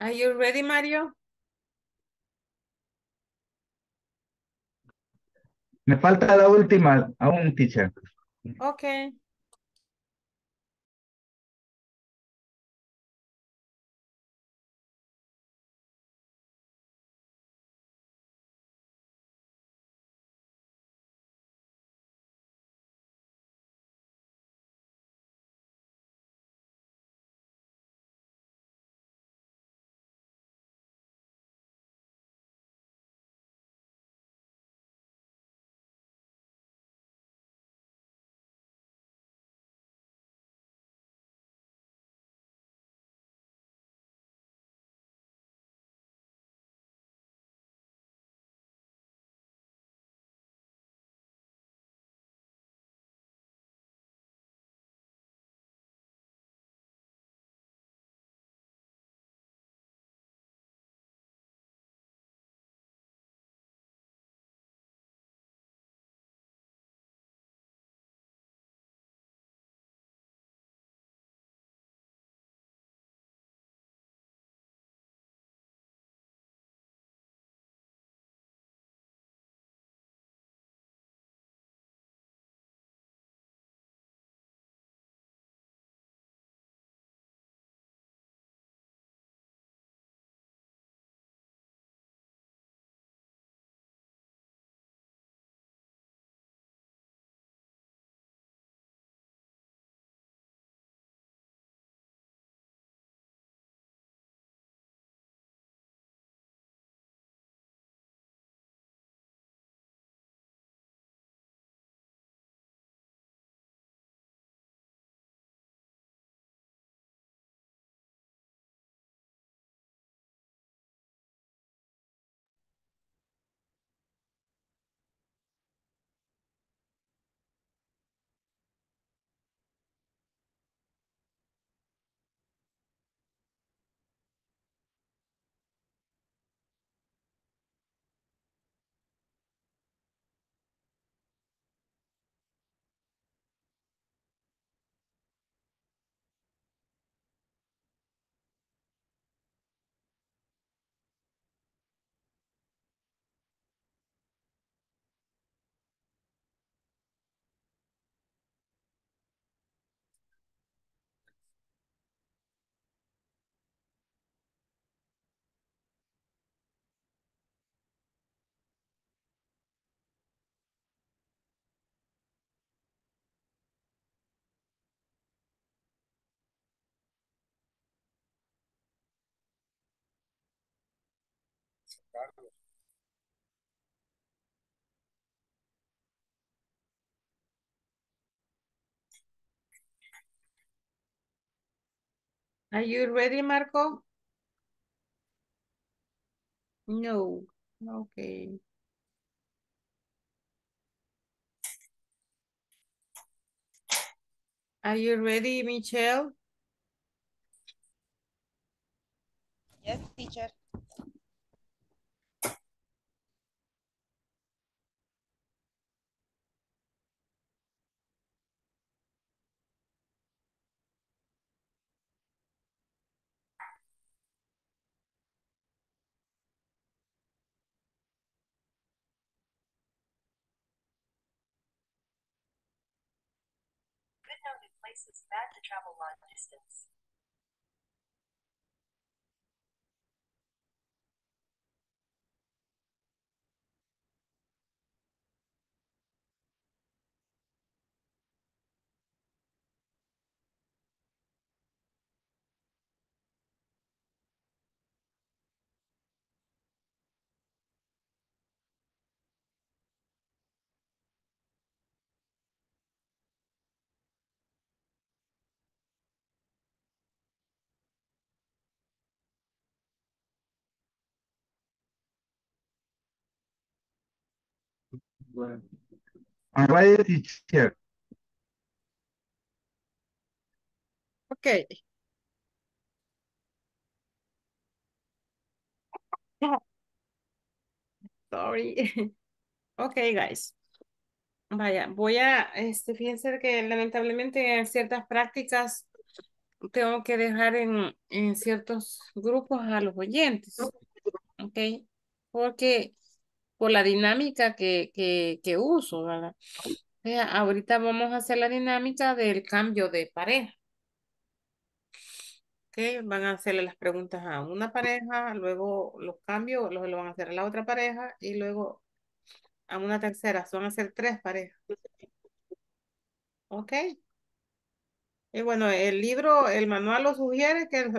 Are you ready, Mario? Me falta la última, aún, teacher. Okay. Are you ready, Marco? No. Okay. Are you ready, Michelle? Yes, teacher. In places bad to travel long distance. Ready, teacher. Okay. Sorry. Okay, guys. Vaya, voy a, este, fíjense que lamentablemente en ciertas prácticas tengo que dejar en, en ciertos grupos a los oyentes, ¿ok? Porque por la dinámica que, que, que uso, ¿verdad? Vea, ahorita vamos a hacer la dinámica del cambio de pareja. ¿ok? Van a hacerle las preguntas a una pareja, luego los cambios los lo van a hacer a la otra pareja y luego a una tercera. Son a ser tres parejas. ¿Ok? Y bueno, el libro, el manual lo sugiere que,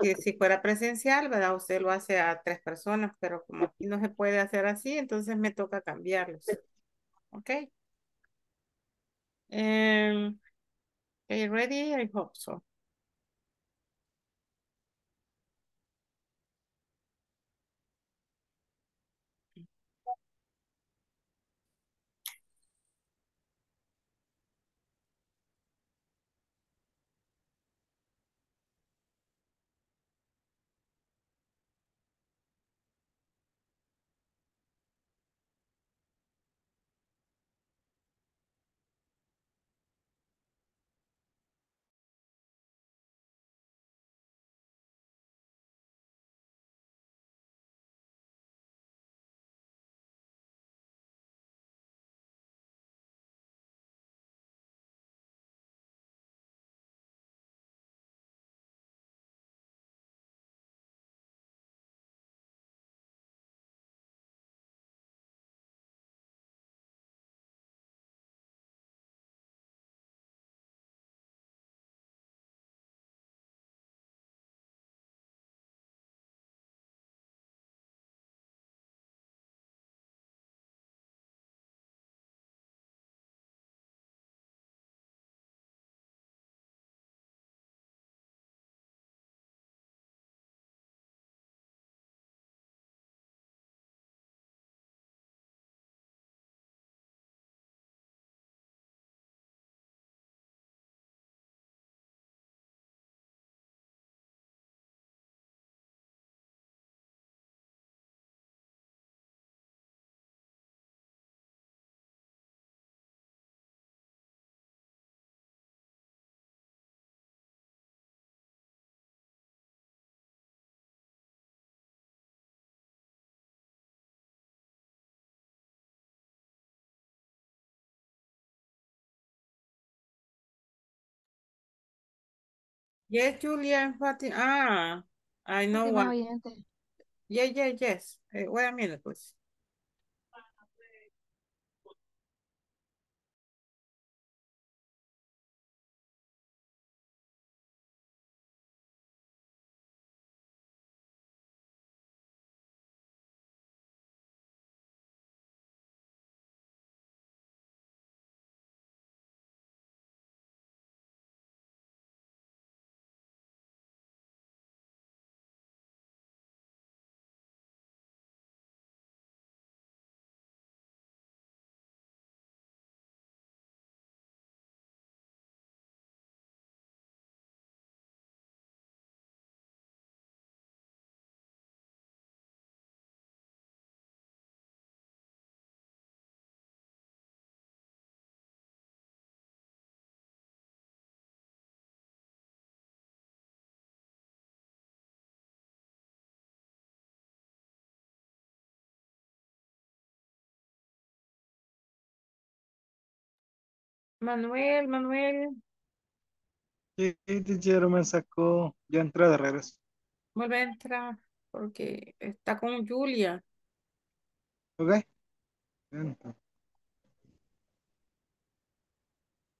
que si fuera presencial, ¿verdad? Usted lo hace a tres personas, pero como aquí no se puede hacer así, entonces me toca cambiarlos. ¿Ok? Um, okay, ready? I hope so. Yes, Julia, Fati- ah, I know Última what. oyente. Yeah, yeah, yes. Eh, wait a minute, please. Manuel, Manuel, Sí, teacher, me sacó. Ya entré de regreso. vuelve a entrar porque está con Julia. ¿Ok? Entra.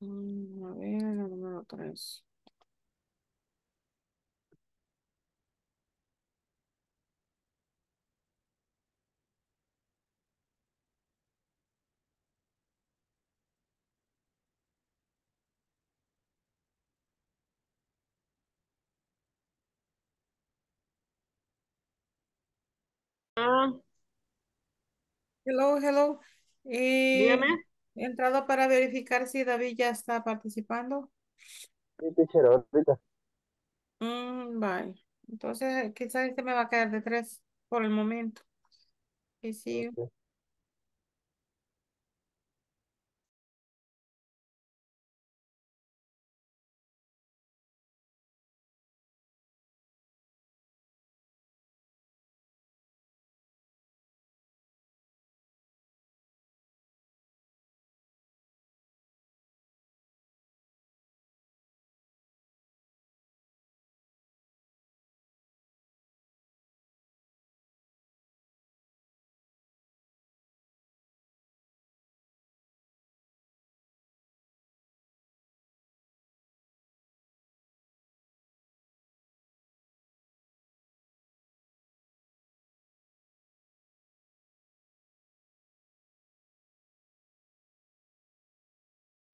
Mm, a ver, número tres. Ah, Hello, hello. Eh, dígame. he entrado para verificar si David ya está participando. Sí, teacher, ahorita. Mm, bye. Entonces, quizás este me va a caer de tres por el momento. Y sí. Ok.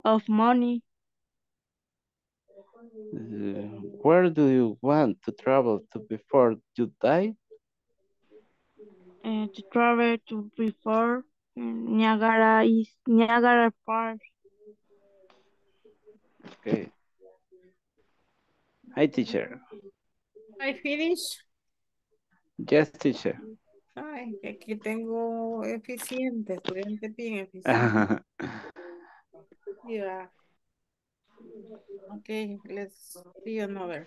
Of money. Uh, where do you want to travel to before you die? Uh, to travel to before um, Niagara is Niagara Falls. Okay. Hi, teacher. I finish. Yes, teacher. Ay, aquí tengo eficiente, estudiante bien eficiente. Yeah. Okay, let's see another.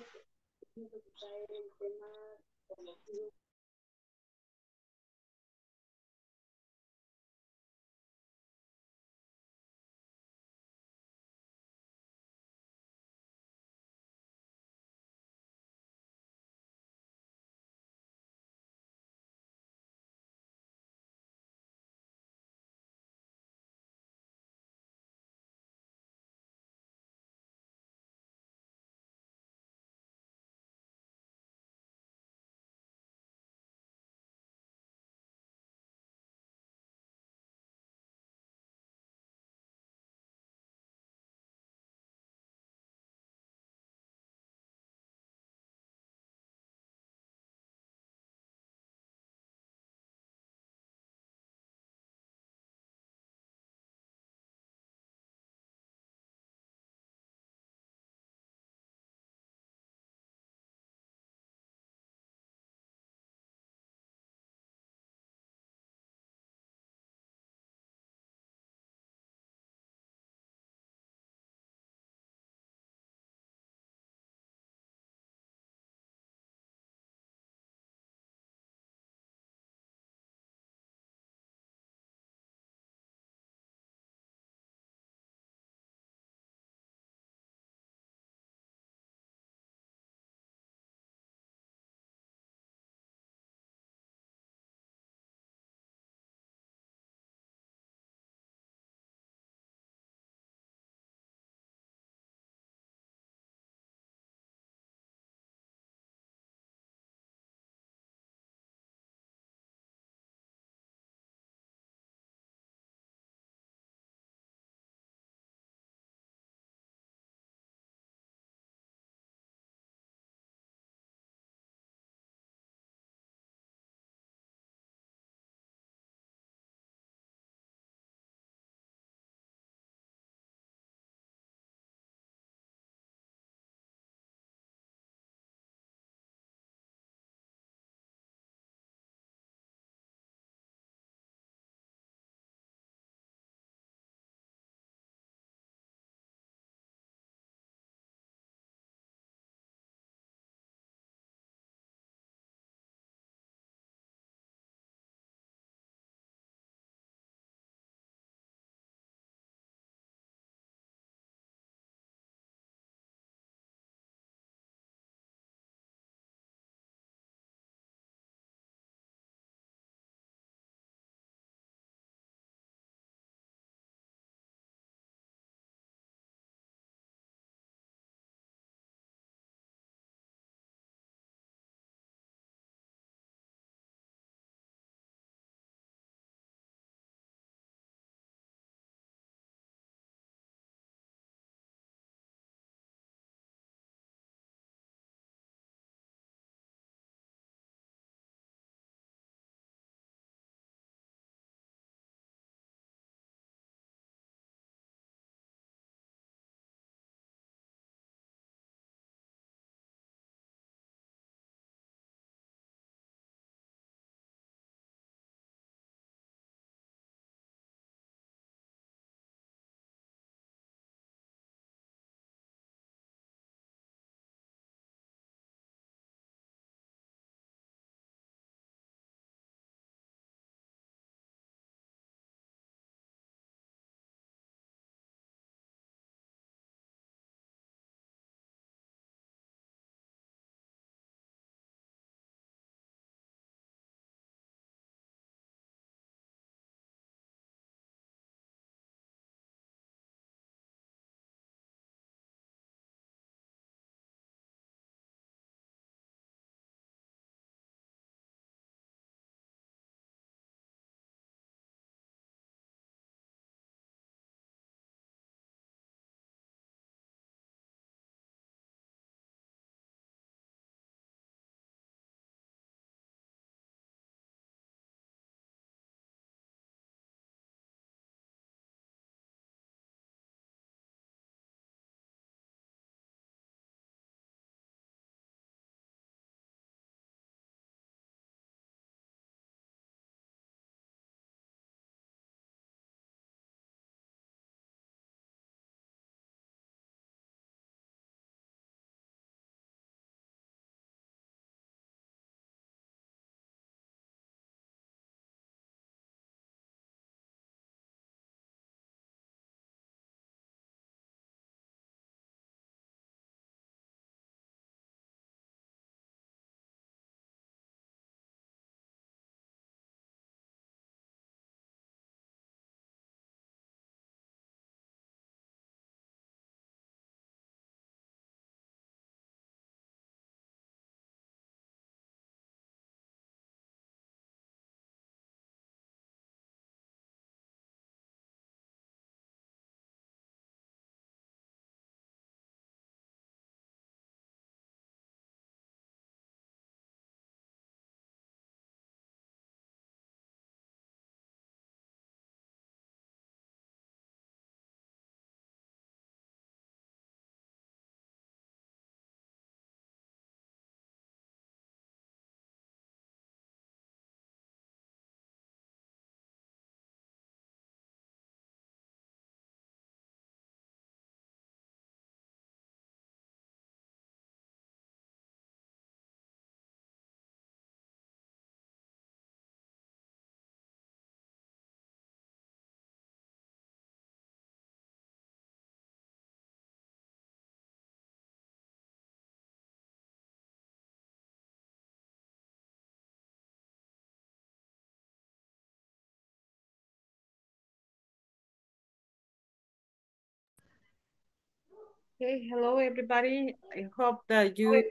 Okay, hello everybody. I hope that you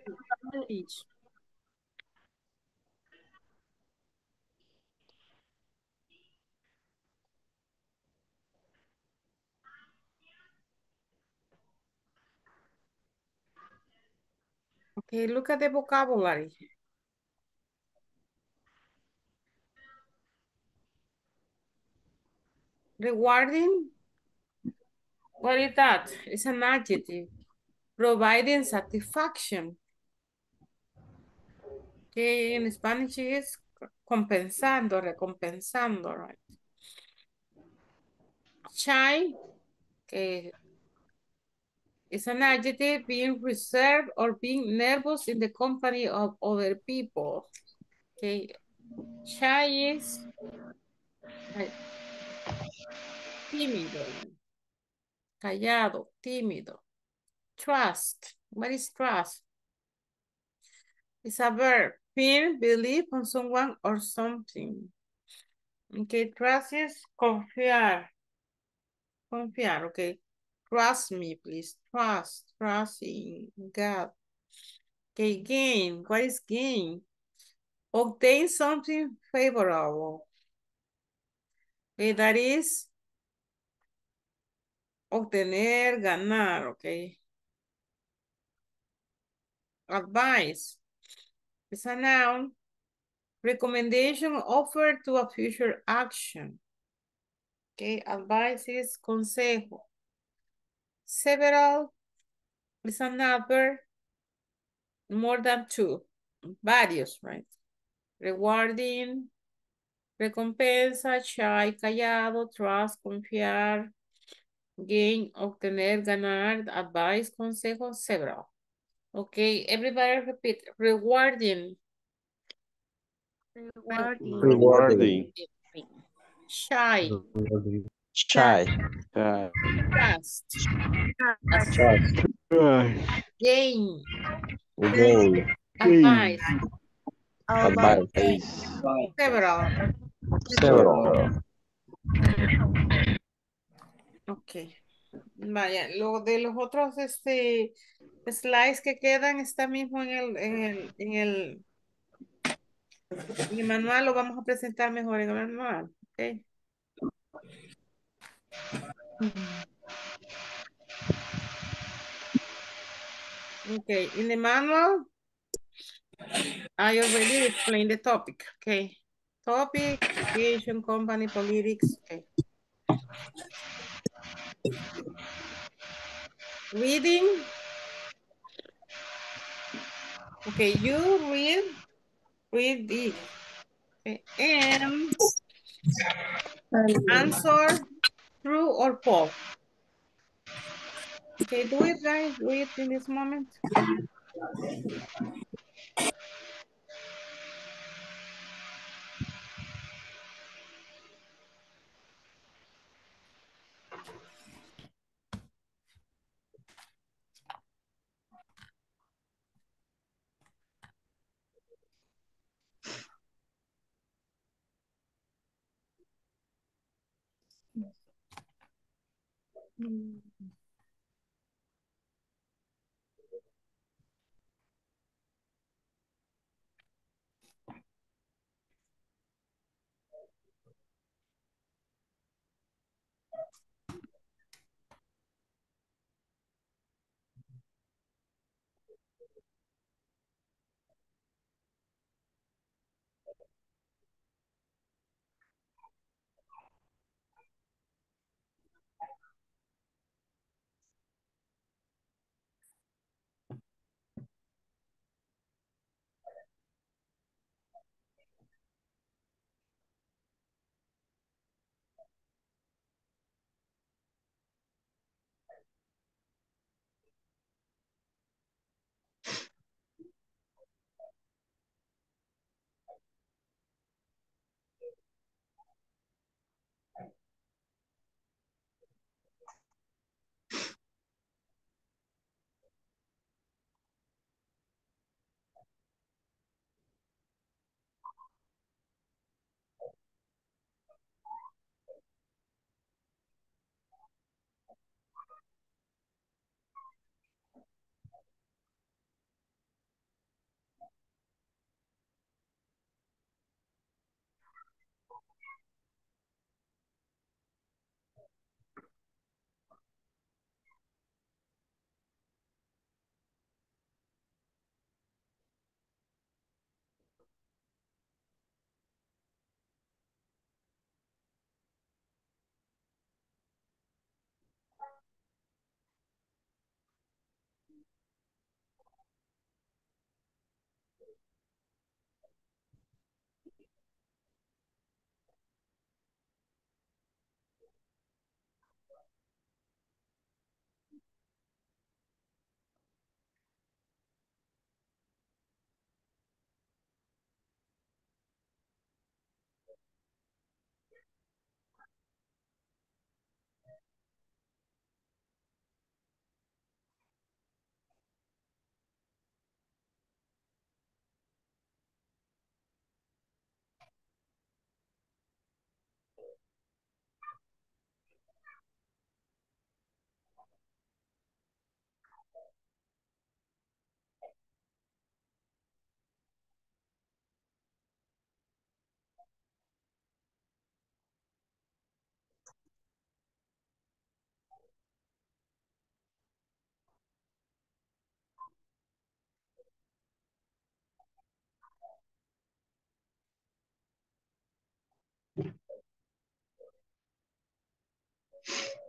teach. Okay, look at the vocabulary. Rewarding, what is that? It's an adjective. Providing satisfaction. Okay, in Spanish is compensando, recompensando, right? Shy, okay, it's an adjective being reserved or being nervous in the company of other people. Okay, shy is tímido, callado, tímido. Trust, what is trust? It's a verb, feel, believe on someone or something. Okay, trust is confiar. Confiar, okay. Trust me, please. Trust, trust in God. Okay, gain. What is gain? Obtain something favorable. Okay, that is obtener, ganar, okay. Advice. It's a noun. Recommendation offered to a future action. Okay, advice is consejo. Several is another, more than two, varios, right? Rewarding, recompensa, shy, callado, trust, confiar, gain, obtener, ganar, advice, consejo, several. Okay, everybody repeat, rewarding. Rewarding. Rewarding. Shy, Shy. Shy. trust, gain, Gain. advice, Advice. several. Several. Ok. Vaya, lo de los otros este, slides que quedan está mismo en el, en el, en el, en el manual, lo vamos a presentar mejor en el manual. Ok. Okay, in the manual, I already explained the topic. Okay. Topic, education, company, politics. Okay. Reading. Okay, you read, read it. Okay, and answer true or false. Okay, do it, guys. Do it in this moment. 嗯。you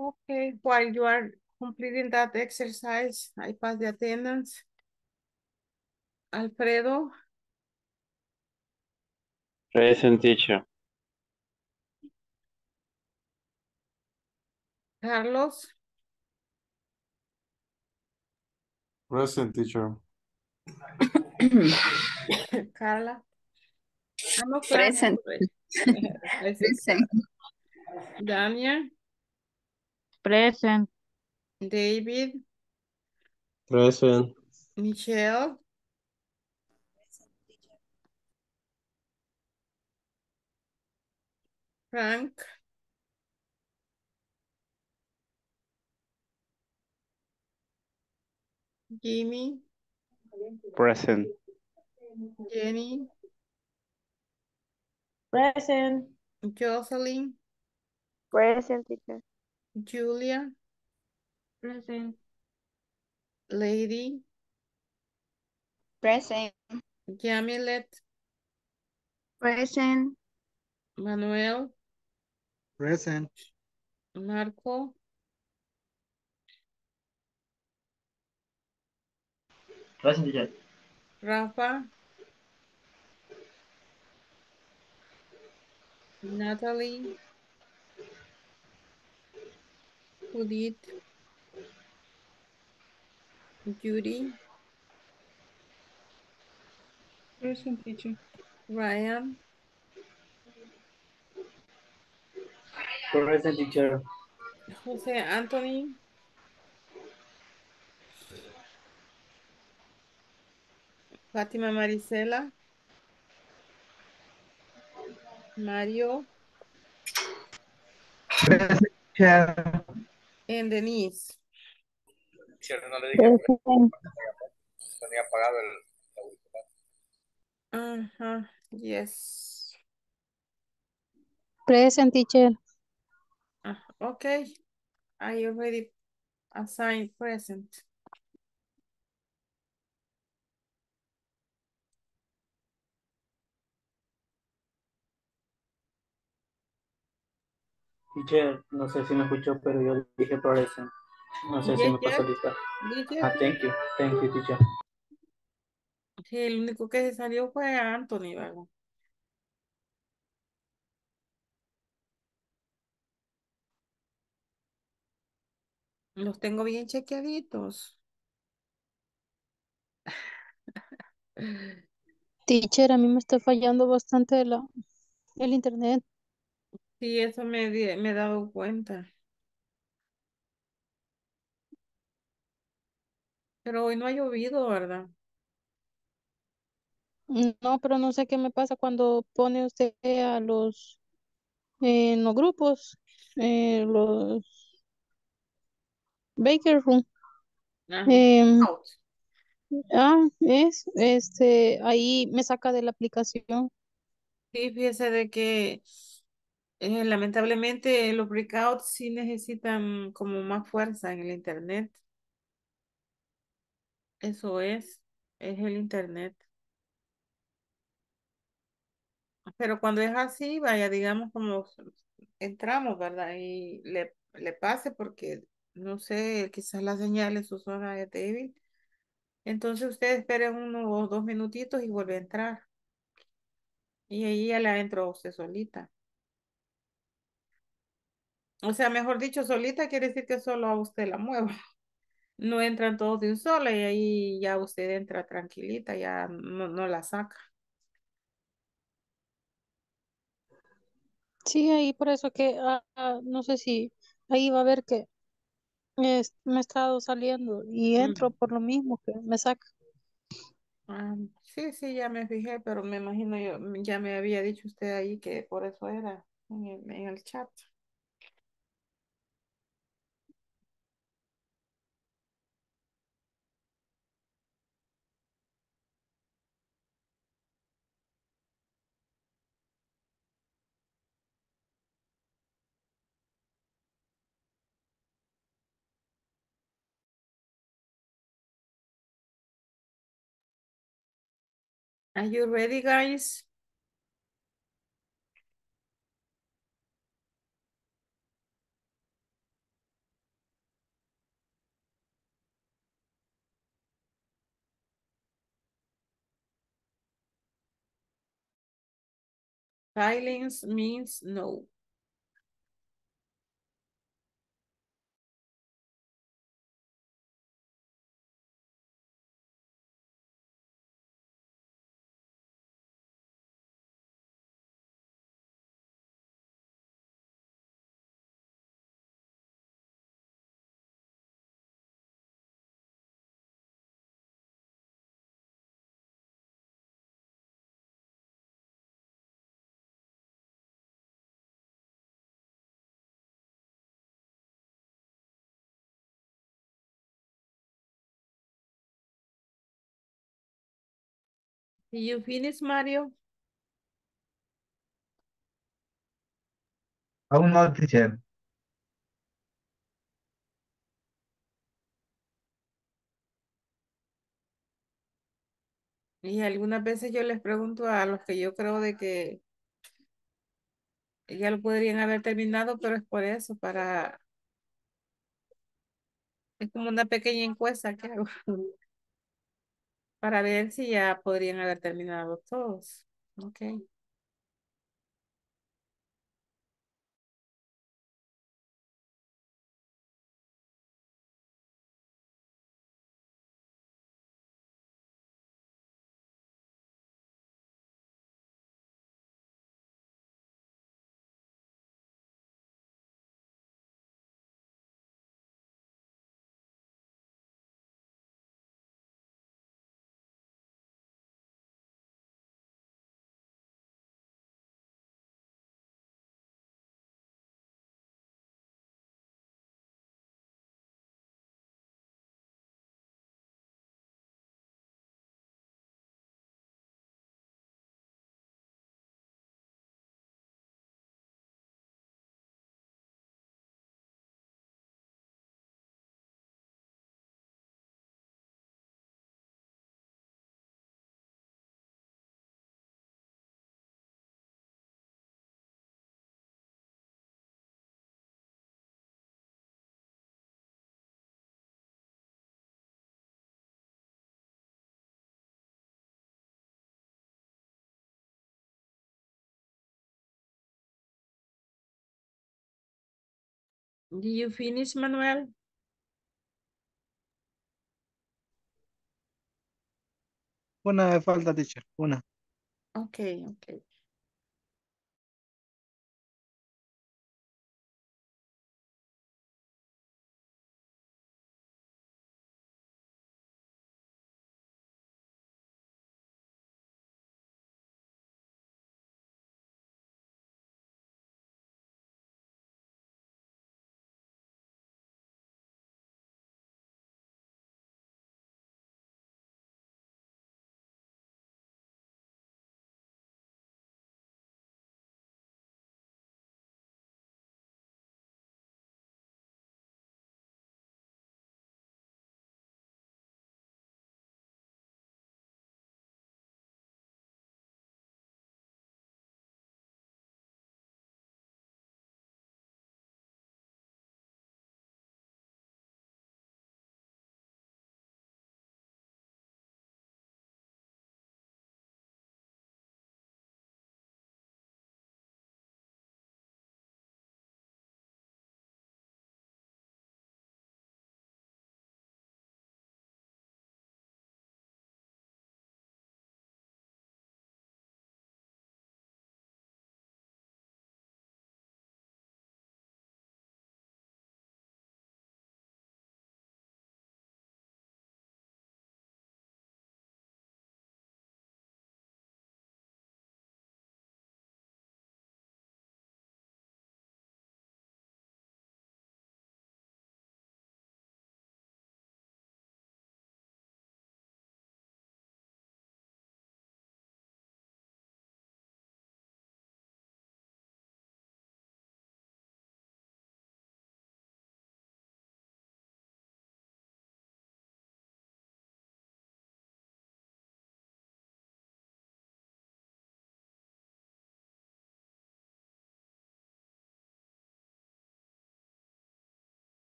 Okay, while you are completing that exercise, I pass the attendance. Alfredo, Present teacher. Carlos, Present teacher. Carla. I'm Present. Present. Daniel, Present. David, Present. Michelle. Frank. Jimmy, Present. Jenny, Present. Jocelyn, Present, teacher. Julia, Present. Lady, Present. Yamilet, Present. Manuel, Present. Marco, Present teacher. Rafa, Natalie, Judith, Judy, Present teacher. Ryan, Present teacher. Jose Anthony, Fátima Marisela, Mario, Present teacher. And Denise. no le dije Present. tenía apagado el auricular. Ajá, yes. Present teacher. Ah, okay. I already assigned present. Teacher, no sé si me escuchó, pero yo dije present. No sé si me pasó lista. Ah, thank you. Thank you, teacher. Sí, el único que se salió fue Anthony, ¿verdad? Los tengo bien chequeaditos. Teacher, a mí me está fallando bastante la, el internet. Sí, eso me, di- me he dado cuenta. Pero hoy no ha llovido, ¿verdad? No, pero no sé qué me pasa cuando pone usted a los en los grupos, eh, los Baker Room. Ajá. Em, Out. ah, es, este, ahí me saca de la aplicación. Sí, fíjese de que eh, lamentablemente los breakouts sí necesitan como más fuerza en el internet. Eso es, es el internet. Pero cuando es así, vaya, digamos como entramos, ¿verdad? Y le, le pase porque, no sé, quizás la señal en su zona es débil. Entonces usted espere uno o dos minutitos y vuelve a entrar. Y ahí ya la entró usted solita. O sea, mejor dicho, solita quiere decir que solo a usted la mueva. No entran todos de un solo y ahí ya usted entra tranquilita, ya no, no la saca. Sí, ahí por eso que, ah, ah, no sé si ahí va a ver que es- me he estado saliendo y entro Mm. por lo mismo que me saca. Ah, sí, sí, ya me fijé, pero me imagino yo, ya me había dicho usted ahí que por eso era en el, en el chat. Are you ready, guys? Silence means no. You finish, Mario? Aún no, teacher. Y algunas veces yo les pregunto a los que yo creo de que ya lo podrían haber terminado, pero es por eso, para, es como una pequeña encuesta que hago, para ver si ya podrían haber terminado todos. Ok. Did you finish, Manuel? Una falta, teacher. Una. Okay, okay.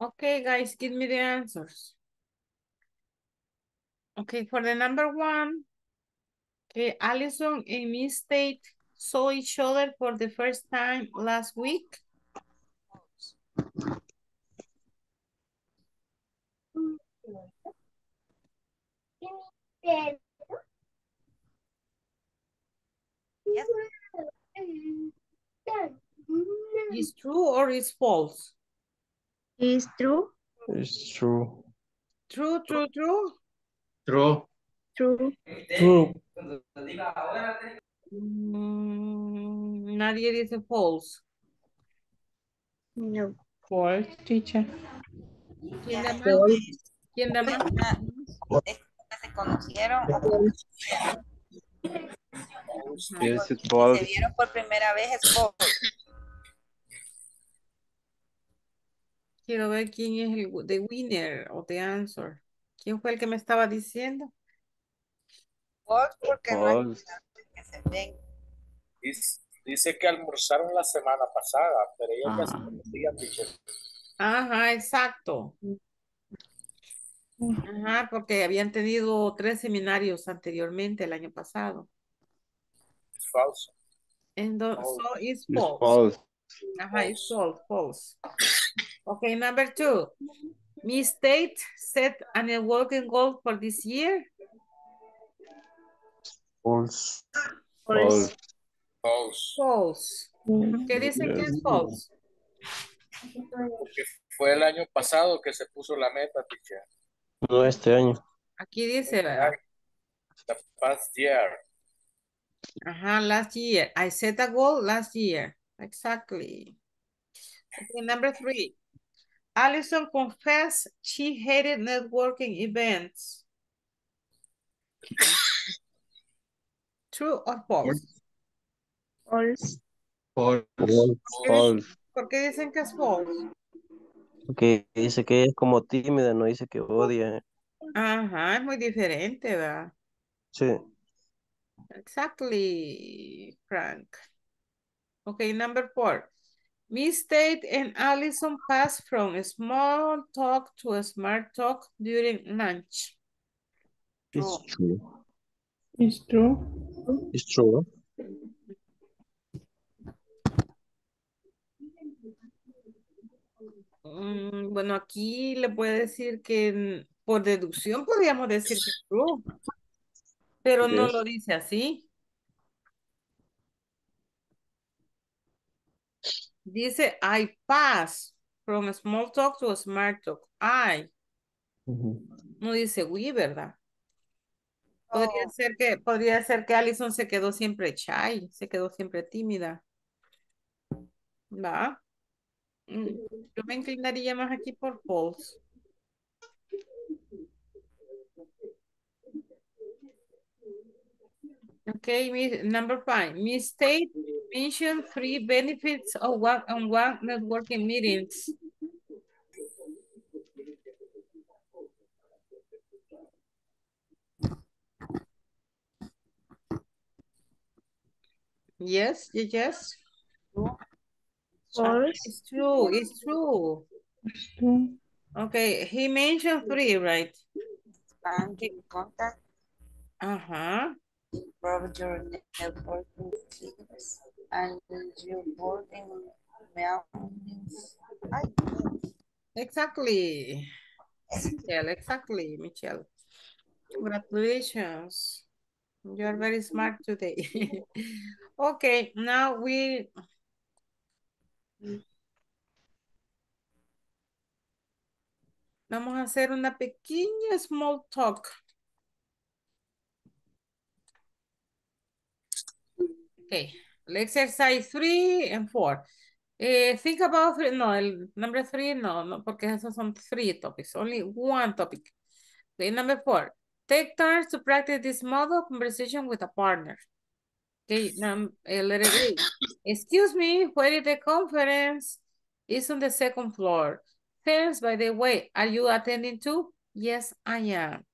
Okay, guys, give me the answers. Okay, for the number one, Okay, Allison and Miss State saw each other for the first time last week. Is true or is false? Is true. It's true. True, true, true. True. True. True. Mm, nadie dice false. No. False, teacher. ¿Quién da más? ¿Quién da más? se conocieron se vieron por primera vez es false. Quiero ver quién es el the winner o the answer. ¿Quién fue el que me estaba diciendo? Porque no que se ven. Dice, dice que almorzaron la semana pasada, pero ellos ya se Ah. conocían, teacher. Ajá, exacto. Ajá, porque habían tenido tres seminarios anteriormente el año pasado. Es falso. Entonces, False. so it's It's false. false. Ajá, it's false, false. Okay, number two. Miss State set an networking goal for this year. False. False. False. False. ¿Por qué dicen que es false? Porque fue el año pasado que se puso la meta, teacher. No este año. Aquí dice, ¿verdad? The past year. Ajá, last year. I set a goal last year. Exactly. Okay, number three. Allison confessed she hated networking events. True or false? False. False. False. ¿Por qué dicen que es false? Porque dice que es como tímida, no dice que odia. Ajá, es muy diferente, ¿verdad? Sí. Exactly, Frank. Okay, number four. Miss State and Allison passed from small talk to smart talk during lunch. It's true. It's true. It's true. Mm, bueno, aquí le puede decir que por deducción podríamos decir que es true, pero no lo dice así. Dice, I pass from small talk to smart talk. I, no dice we, ¿verdad? Podría Oh. ser que, podría ser que Allison se quedó siempre shy, se quedó siempre tímida. ¿Va? Mm, Yo me inclinaría más aquí por false. Okay, mi- number five. Miss State mentioned three benefits of one-on-one networking meetings. Yes, ye- yes. False. It's true, it's true. Okay, he mentioned three, right? Expand contact, Uh-huh. Improve your networking skills, and your boarding mountains. Ay, Exactly. Michelle, exactly, Michelle. Congratulations. You are very smart today. okay, now we vamos a hacer una pequeña small talk. Okay, exercise three and four. Eh, think about three, no, el number three, no, no, porque esos son three topics, only one topic. Okay, number four, take turns to practice this model conversation with a partner. Okay, eh, letter. Excuse me, where is the conference? It's on the second floor. Thanks, by the way, are you attending too? Yes, I am.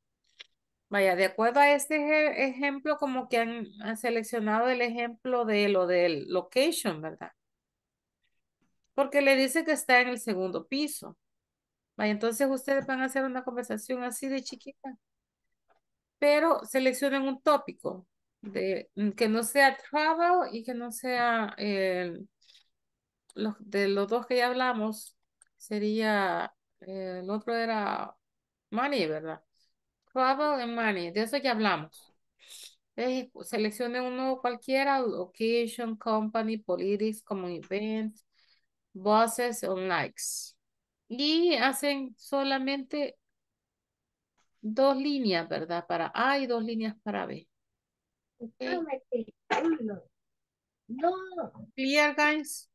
Vaya, de acuerdo a este eje- ejemplo, como que han, han seleccionado el ejemplo de lo del location, ¿verdad? Porque le dice que está en el segundo piso. Vaya, entonces ustedes van a hacer una conversación así de chiquita. Pero seleccionen un tópico. De, mm, que no sea travel y que no sea los, de los dos que ya hablamos, sería, eh, el otro era money, ¿verdad? Travel and money, de eso ya hablamos. Eh, seleccione uno cualquiera, location, company, politics, como event, bosses o likes. Y hacen solamente dos líneas, ¿verdad? Para A y dos líneas para B. Okay. Clear, guys?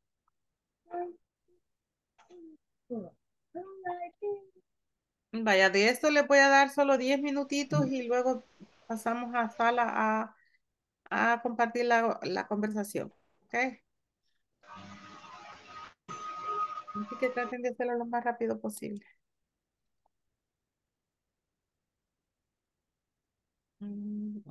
Vaya, de esto le voy a dar solo 10 minutitos y luego pasamos a sala a, a compartir la, la conversación. ¿Ok? Así que traten de hacerlo lo más rápido posible. Mm.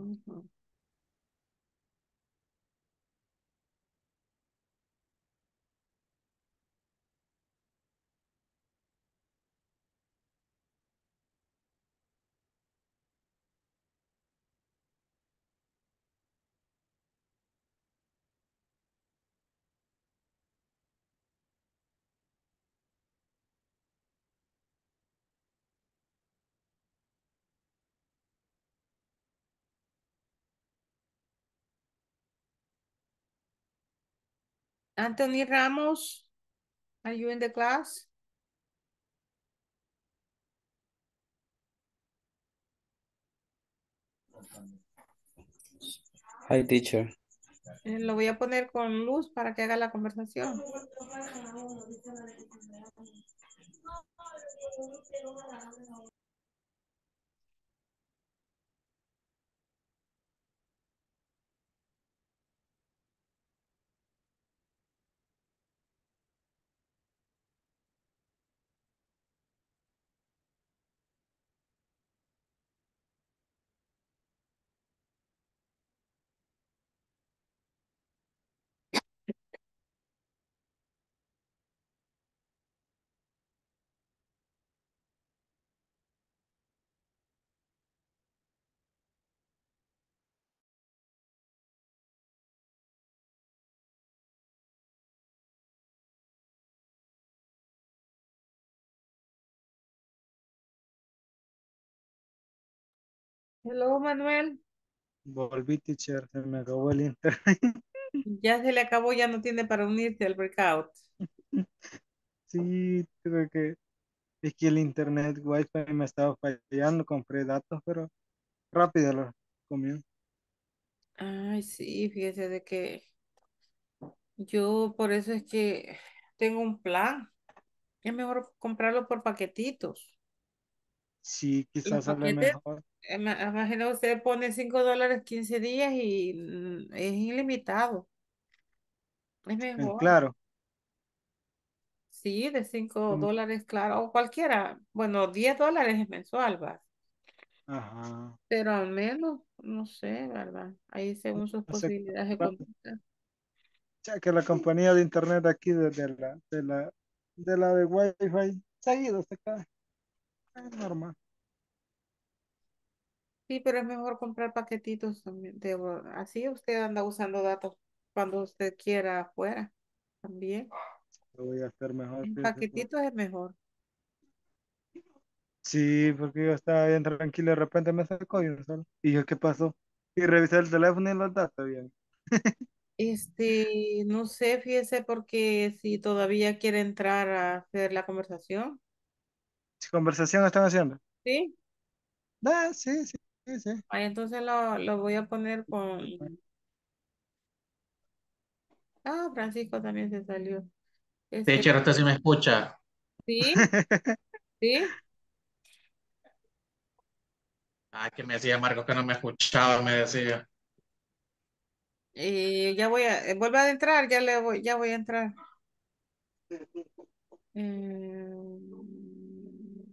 Anthony Ramos, are you in the class? Hi, teacher. Eh, Lo voy a poner con luz para que haga la conversación. Hello, Manuel. Volví, teacher, se me acabó el internet. Ya se le acabó, ya no tiene para unirse al breakout. Sí, creo que es que el internet wifi me estaba fallando, compré datos, pero rápido lo comió. Ay, sí, fíjese de que yo por eso es que tengo un plan. Es mejor comprarlo por paquetitos. Sí, quizás sale paquetes, mejor. eh, ma- imagina usted pone 5 dólares 15 días y mm, es ilimitado. Es mejor. claro, Sí, de 5 Mm. dólares, claro, o cualquiera. Bueno, 10 dólares es mensual, va. ajá. Pero al menos, no sé, ¿verdad? Ahí según sus No sé, posibilidades económicas. ya que la compañía de internet aquí de, de la, de la, de la de wifi, seguido se cae. Es normal. Sí, pero es mejor comprar paquetitos también. de- así usted anda usando datos cuando usted quiera afuera también. Lo voy a hacer mejor. En paquetitos es mejor. Sí, porque yo estaba bien tranquilo y de repente me sacó y yo solo. Y yo, ¿qué pasó? Y revisé el teléfono y los datos bien. Este, no sé, fíjese, porque si todavía quiere entrar a hacer la conversación. ¿Qué conversación están haciendo? Sí, Ah, sí, sí, sí, sí. Ay, entonces lo, lo voy a poner con. Ah, Francisco también se salió. Este, Teacher, usted sí me escucha. sí, sí. Ah, que me decía Marcos que no me escuchaba, me decía. Eh, ya voy a, eh, vuelve a entrar, ya le voy, ya voy a entrar. Eh,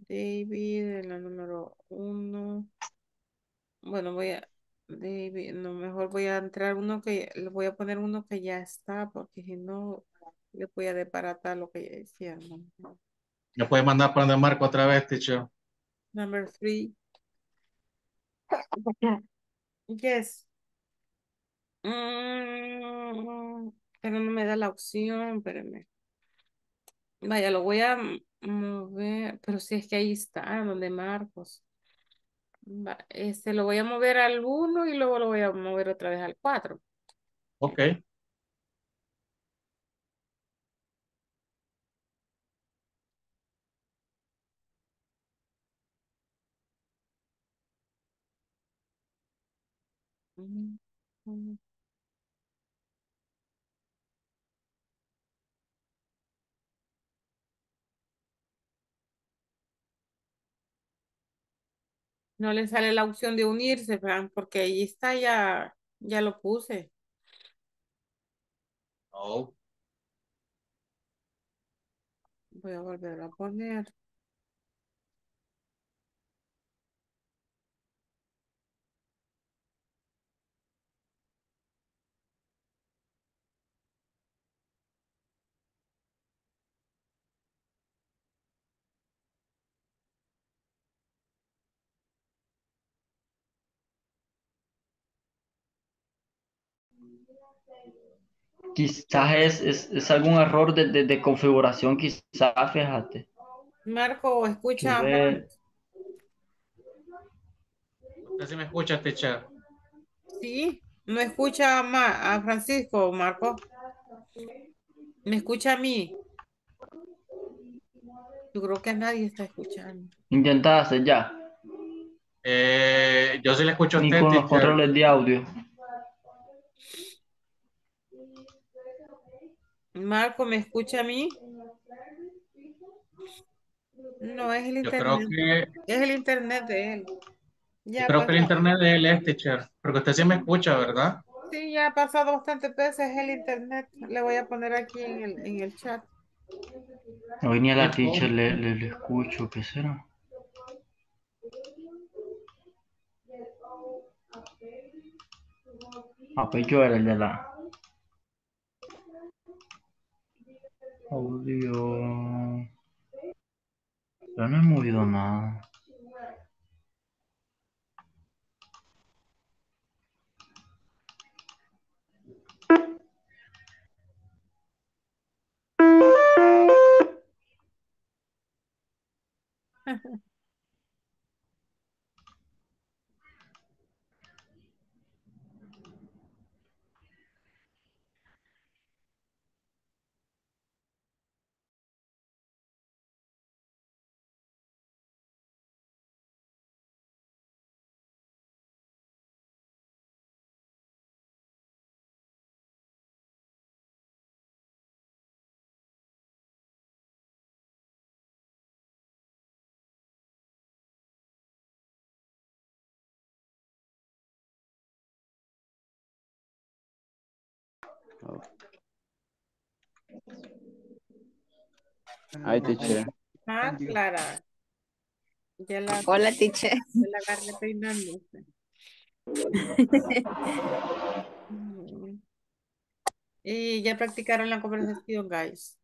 David, la número uno. Bueno, voy a, David, no, mejor voy a entrar uno que, le voy a poner uno que ya está, porque si no, le voy a desparatar lo que ya decía. ¿no? ¿Me puede mandar para donde Marco otra vez, teacher? Number three. Yes. Mm, pero no me da la opción, espérame. Vaya, lo voy a mover, pero si es que ahí está, donde Marcos. Va, este lo voy a mover al uno y luego lo voy a mover otra vez al 4. Ok. No le sale la opción de unirse, Fran, porque ahí está, ya, ya lo puse. No. Voy a volver a poner. Quizás es, es, es algún error de, de, de configuración, quizás, fíjate. Marco, escucha a Que Juan. ve- ¿Usted sí me escucha, teacher? Sí, no escucha a, Ma- a Francisco, Marco. ¿Me escucha a mí? Yo creo que a nadie está escuchando. Intentaste ya, Eh, yo sí le escucho a ni usted, con los controles de audio. Marco, ¿me escucha a mí? No, es el Yo creo internet. que, Es el internet de él. yo Ya creo que el internet de él es, teacher. Porque usted sí me escucha, ¿verdad? Sí, ya ha pasado bastantes veces el internet. Le voy a poner aquí en el, en el chat. Hoy ni a la teacher le, le, le escucho, ¿qué será? Ah, pues yo era el de la audio. Yo no he movido nada. Ay, teacher. Ah, Clara. Ya la, Hola, teacher. ya la agarré peinándose. Y ya practicaron la conversación, guys.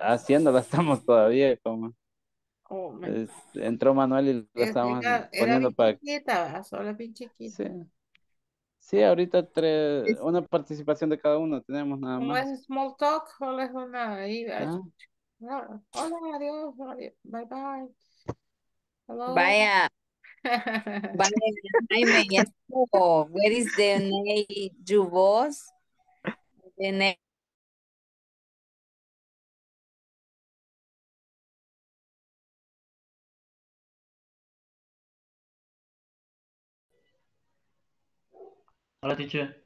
Haciéndola estamos todavía, como. Oh, es- entró Manuel y lo Es- estamos Era, era poniendo bien para. chiquita. Solo bien chiquita. Sí. Sí, ahorita tres, una participación de cada uno tenemos nada ¿Cómo más. es small talk? Solo es una ahí. Ah. Ah, Hola, adiós, adiós, bye bye. Hello. Vaya, vaya, Jaime, ya estuvo. Where is the name you was? The name. Hola, teacher.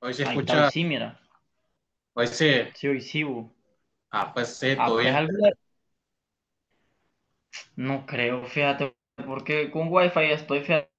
Hoy se Ahí está, escucha. sí, mira. Hoy sí. Sí, hoy sí, bu. Ah, pues sí, Ah, todo pues algo No creo, fíjate, porque con Wi-Fi estoy, fíjate.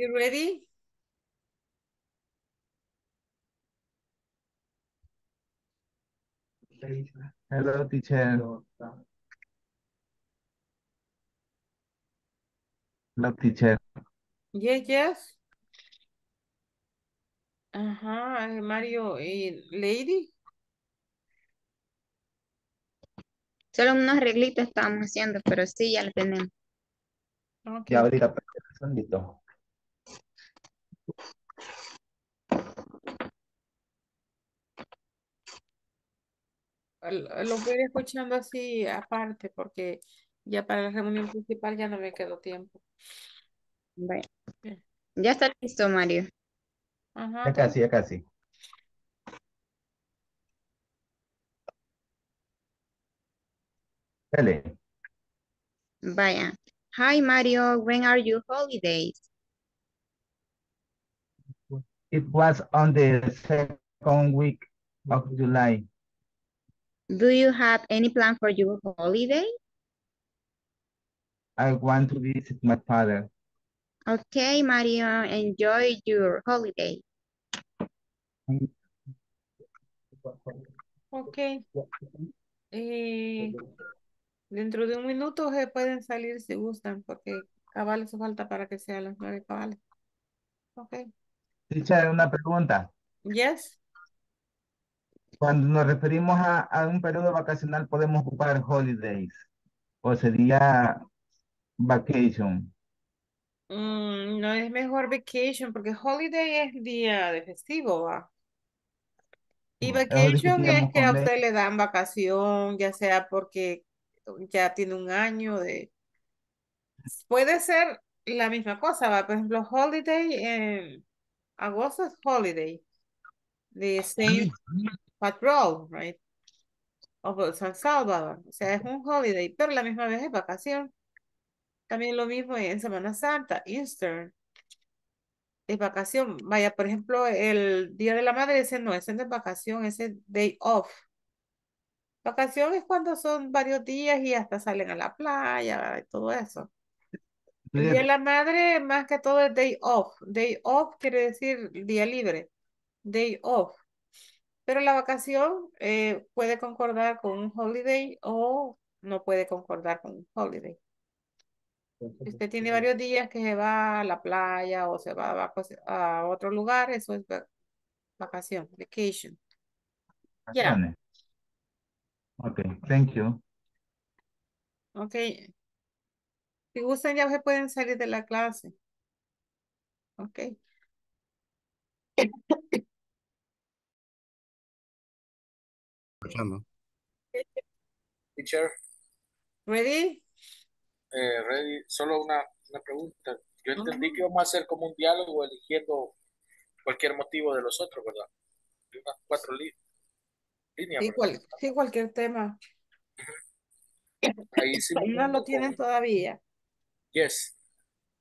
You ready? Hello, teacher. Hello, teacher. Yes, yes. Ajá, eh, Mario y Lady. Solo unos arreglitos estábamos haciendo, pero sí, ya lo tenemos. Ok. Ya ahorita, un segundito. Lo lo voy escuchando así aparte porque ya para la reunión principal ya no me quedó tiempo. Bueno, ya está listo, Mario. Ajá, Ya casi, ya casi. Dale. Vaya. Hi, Mario. When are your holidays? It was on the second week of July. Do you have any plan for your holiday? I want to visit my father. Okay, Mario, enjoy your holiday. ok. Eh, dentro de un minuto se pueden salir si gustan porque cabal eso falta para que sean las nueve cabales. Ok. Teacher, una pregunta. Yes. Cuando nos referimos a, a un periodo vacacional, podemos ocupar holidays o sería vacation. Mm, no es mejor vacation porque holiday es día de festivo, ¿va? Y vacation es que a usted le dan vacación, ya sea porque ya tiene un año de... Puede ser la misma cosa, ¿va? Por ejemplo, holiday en agosto es holiday. The same patrol, right? O San Salvador. O sea, es un holiday, pero la misma vez es vacación. También lo mismo en Semana Santa, Easter. Es vacación. Vaya, por ejemplo, el Día de la Madre, ese no, ese no es vacación, ese day off. Vacación es cuando son varios días y hasta salen a la playa y todo eso. El Día de la Madre, más que todo, es day off. Day off quiere decir día libre. Day off. Pero la vacación eh, puede concordar con un holiday o no puede concordar con un holiday. Usted tiene varios días que se va a la playa o se va a, vac- a otro lugar, eso es va- vacación, vacation. Ya, Vacaciones. Ok, thank you. ok. Si gustan, ya se pueden salir de la clase. Ok. Escuchando. Teacher, Ready? eh, ready. Solo una, una pregunta. Yo entendí que vamos a hacer como un diálogo eligiendo cualquier motivo de los otros, ¿verdad? De unas cuatro líneas, Sí, sí, cualquier tema. Ahí sí No lo tienen todavía. Yes.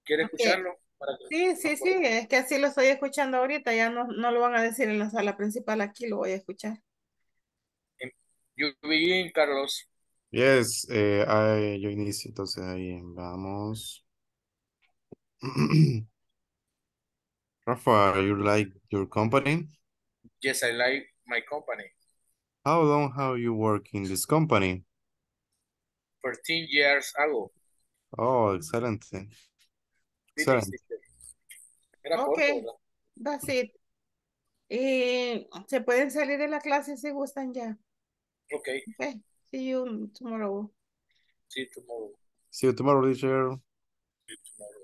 ¿Quiere escucharlo? Para que Sí, sí, sí, es que así lo estoy escuchando ahorita, ya no, no lo van a decir en la sala principal, aquí lo voy a escuchar. You begin, Carlos. Yes, eh, I- yo inicio, entonces ahí vamos. Rafa, you like your company? Yes, I like my company. How long have you worked in this company? 14 years ago. Oh, excelente. Excelente. Era Ok, corto, that's it. Y se pueden salir de la clase si gustan ya. Ok. Ok, see you tomorrow. See you tomorrow. See you tomorrow, teacher. See you tomorrow.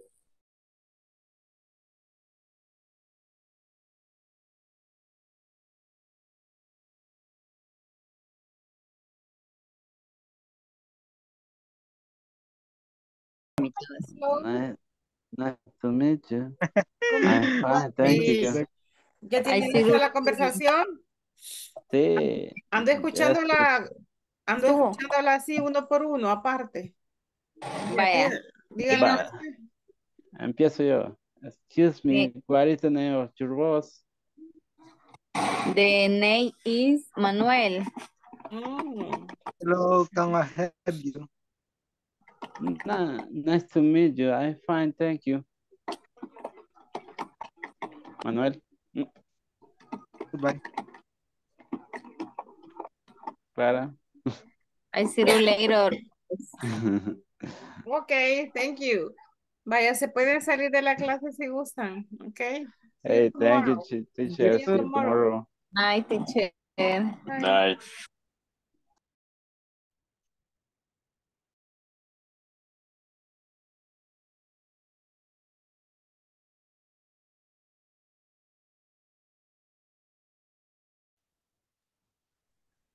Nice, nice to meet you. I'm fine, thank you. ya you. la conversación. Sí. Ando escuchándola, ando escuchándola así uno por uno, aparte. Vaya. Díganle Va. Empiezo yo. Excuse me, what is the name of your boss? The name is Manuel. Mm, Hello, can I help you? Nah, nice to meet you. I'm fine, thank you. Manuel. Goodbye. Clara. I see you later. Ok, thank you. Vaya, se pueden salir de la clase si gustan, ok. Hey, thank you, teacher. See you tomorrow. tomorrow. Night, teacher. Night.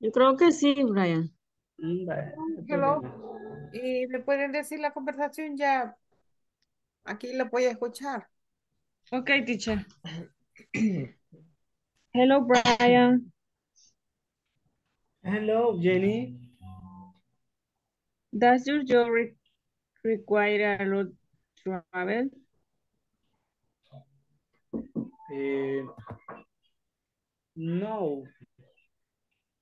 Yo creo que sí, Brian. Hello. Y me pueden decir la conversación ya. Aquí lo voy a escuchar. Ok, teacher. Hello, Brian. Hello, Jenny. Does your job re- require a lot travel? Eh, no.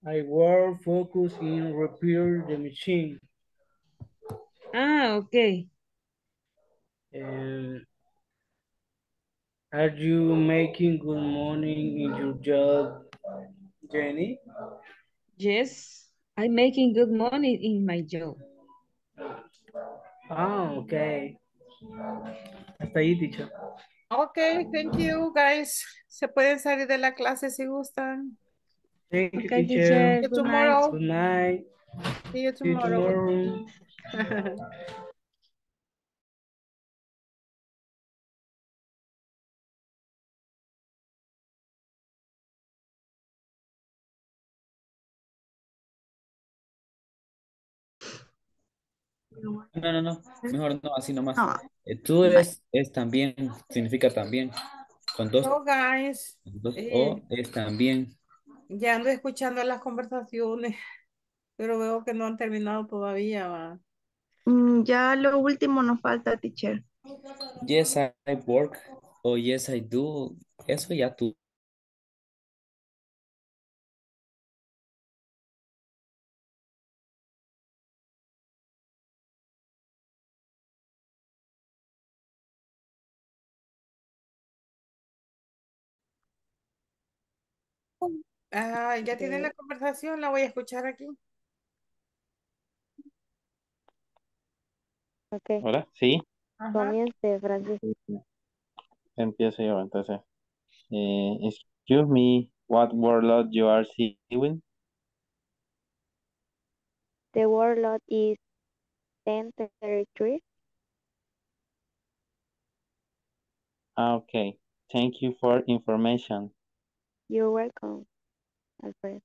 I work focus in repair the machine. Ah, okay. And are you making good morning in your job, Jenny? Yes, I'm making good money in my job. Ah, okay. Hasta ahí, teacher. Ok, thank you, guys. Se pueden salir de la clase si gustan. Thank you, Okay, teacher. teacher. See you Good night. tomorrow. Good night. See you See you tomorrow. No, no, no. Mejor no, así nomás. No. Eh, tú es, es también, significa también. Con dos, guys. dos Eh, O es también. Ya ando escuchando las conversaciones, pero veo que no han terminado todavía. va. Mm, ya lo último nos falta, teacher. Yes, I work. O yes, I do. Eso ya tú. Ah, ya tienen la conversación, la voy a escuchar aquí. Ok, ¿Hola? Sí, Ajá. comience, Francis. empiezo yo entonces. Eh, excuse me, what warlord you are seeing? The warlord is 1033. Ah, okay. Thank you for information. You're welcome, Alfred.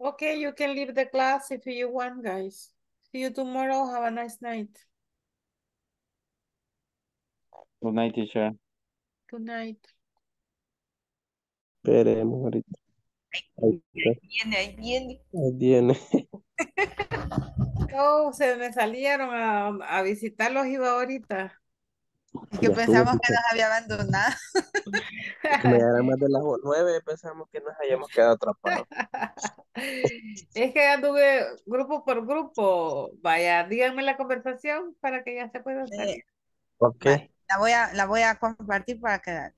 Okay, you can leave the class if you want, guys. See you tomorrow. Have a nice night. Good night, teacher. Good night. Esperemos ahorita. Ahí. Viene, ahí viene. Ahí viene. Oh, se me salieron a, a visitarlos iba ahorita. Que Ya estuvo, pensamos que nos había abandonado. Me eran más de las nueve, pensamos que nos hayamos quedado atrapados. Es que anduve grupo por grupo. Vaya, díganme la conversación para que ya se pueda salir. Eh, Ok. la voy a, la voy a compartir para que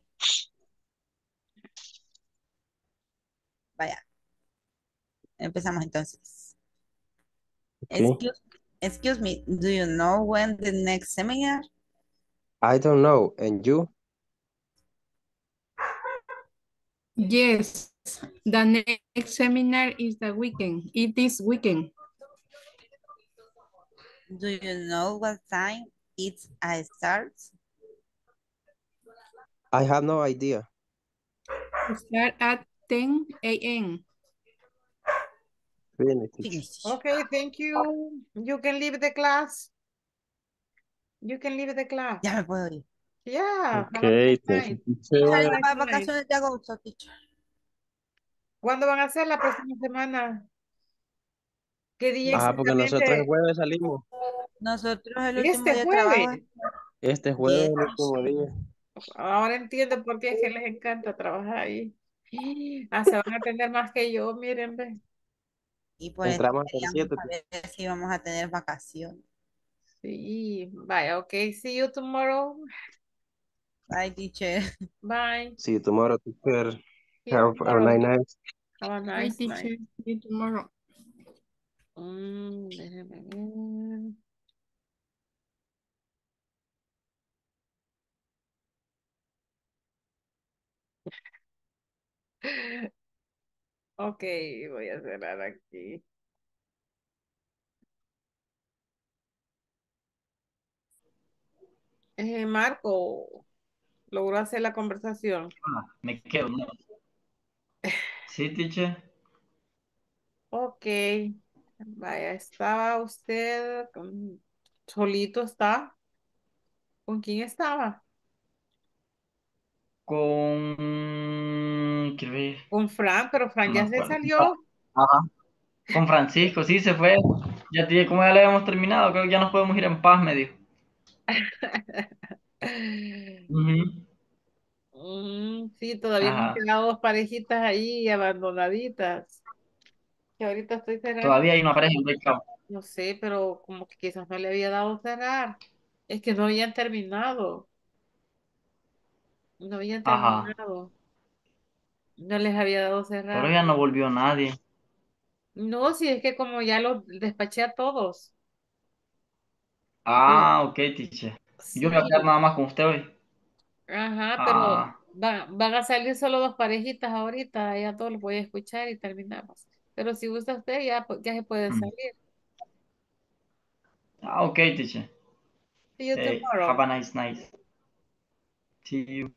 vaya. Empezamos entonces. Ok. Excuse, excuse me, do you know when the next seminar? I don't know. And you? Yes, the next seminar is the weekend. It is weekend. Do you know what time it starts? I have no idea. Start at 10 a.m. Finish. Okay, thank you. You can leave the class. You can leave the class. Ya me puedo ir. Yeah. a Okay, a vacaciones de agosto, teacher. ¿Cuándo van a ser la próxima semana? ¿Qué día Ah, porque nosotros el jueves salimos. Nosotros el último Este día de trabajo. jueves. Este jueves es el último día. Ahora entiendo por qué es que les encanta trabajar ahí. Ah, se van a atender más que yo, miren, ve. Y por eso Entramos queríamos 7. saber si íbamos a tener vacaciones. Sí, vaya, ok. See you tomorrow. Bye, teacher. Bye. See you tomorrow, teacher. See Have a nice night. Have a Bye, nice teacher. night. See you tomorrow. Mm, déjeme ver. Ok, voy a cerrar aquí. Eh, Marco, ¿logró hacer la conversación? Ah, me quedo, ¿no? Sí, teacher. Ok, vaya, estaba usted con- solito está. ¿Con quién estaba? Con... Quiero ver. Con Fran, pero Fran No ya se salió. Ajá. Con Francisco, sí, se fue. Ya tiene, como ya le habíamos terminado, creo que ya nos podemos ir en paz, me dijo. Mm, sí, todavía Ajá. quedado dos parejitas ahí abandonaditas. Que ahorita estoy cerrando. Todavía hay una pareja en breakout. No sé, pero como que quizás no le había dado cerrar. Es que no habían terminado. No habían Ajá. terminado. No les había dado Pero cerrar. ya no volvió nadie. No, sí, es que como ya los despaché a todos. Ah, ok, teacher. Yo voy a quedar nada más con usted hoy. ajá, pero Ah, va- van a salir solo dos parejitas ahorita. Ya todos los voy a escuchar y terminamos. Pero si gusta usted, ya, pu- ya se pueden mm. salir. ah, ok, teacher. See you Hey, tomorrow. have a nice night. See you.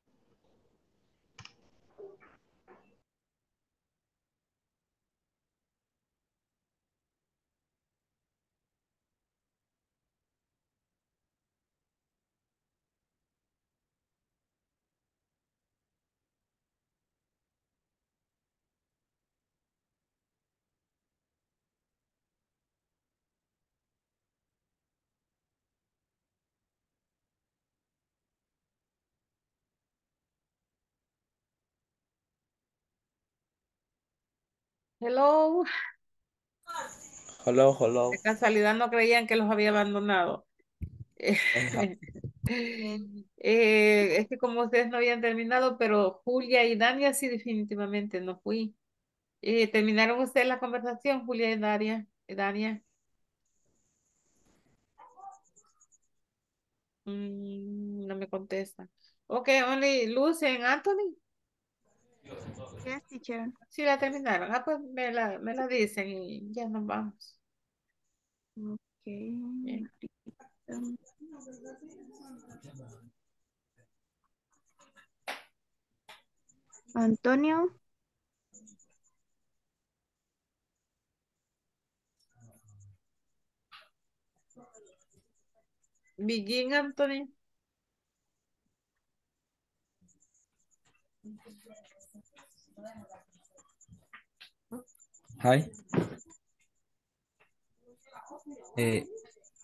Hello. Hello, hello. De casualidad no creían que los había abandonado. Eh, es que como ustedes no habían terminado, pero Julia y Dania sí definitivamente no fui. Eh, ¿terminaron ustedes la conversación, Julia y Daria? y Dania? Mm, no me contesta. Ok, only Lucy and Anthony. Yes, teacher. Sí la terminaron. Ah, pues me la, me la dicen y ya nos vamos. Bien. Um, Antonio. Begin, Anthony. Hi. Eh,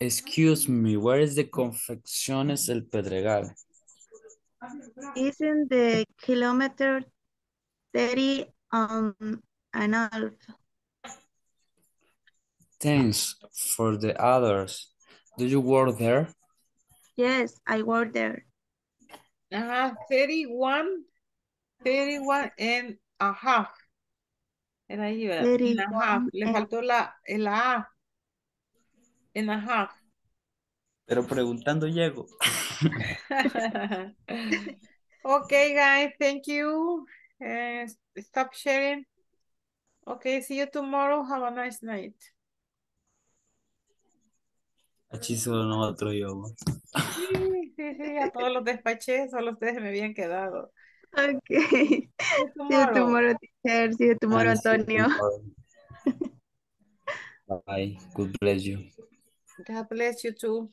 excuse me, where is the Confecciones El Pedregal? Isn't the kilometer 30 um and a half? Thanks for the others. Do you work there? Yes, I work there. Ajá, 31, 31 and a half. Era ahí, ¿verdad? And a half. 31 Le faltó la, la A. And a half. Pero preguntando llego. Okay, guys, thank you. Eh, stop sharing. Okay, see you tomorrow. Have a nice night. Aquí solo nosotros yo. Sí, sí, sí, a todos los despaché, solo ustedes me habían quedado. Okay. See you tomorrow. tomorrow, teacher. See you tomorrow, I'll you Antonio. tomorrow. Bye. God bless you. God bless you too.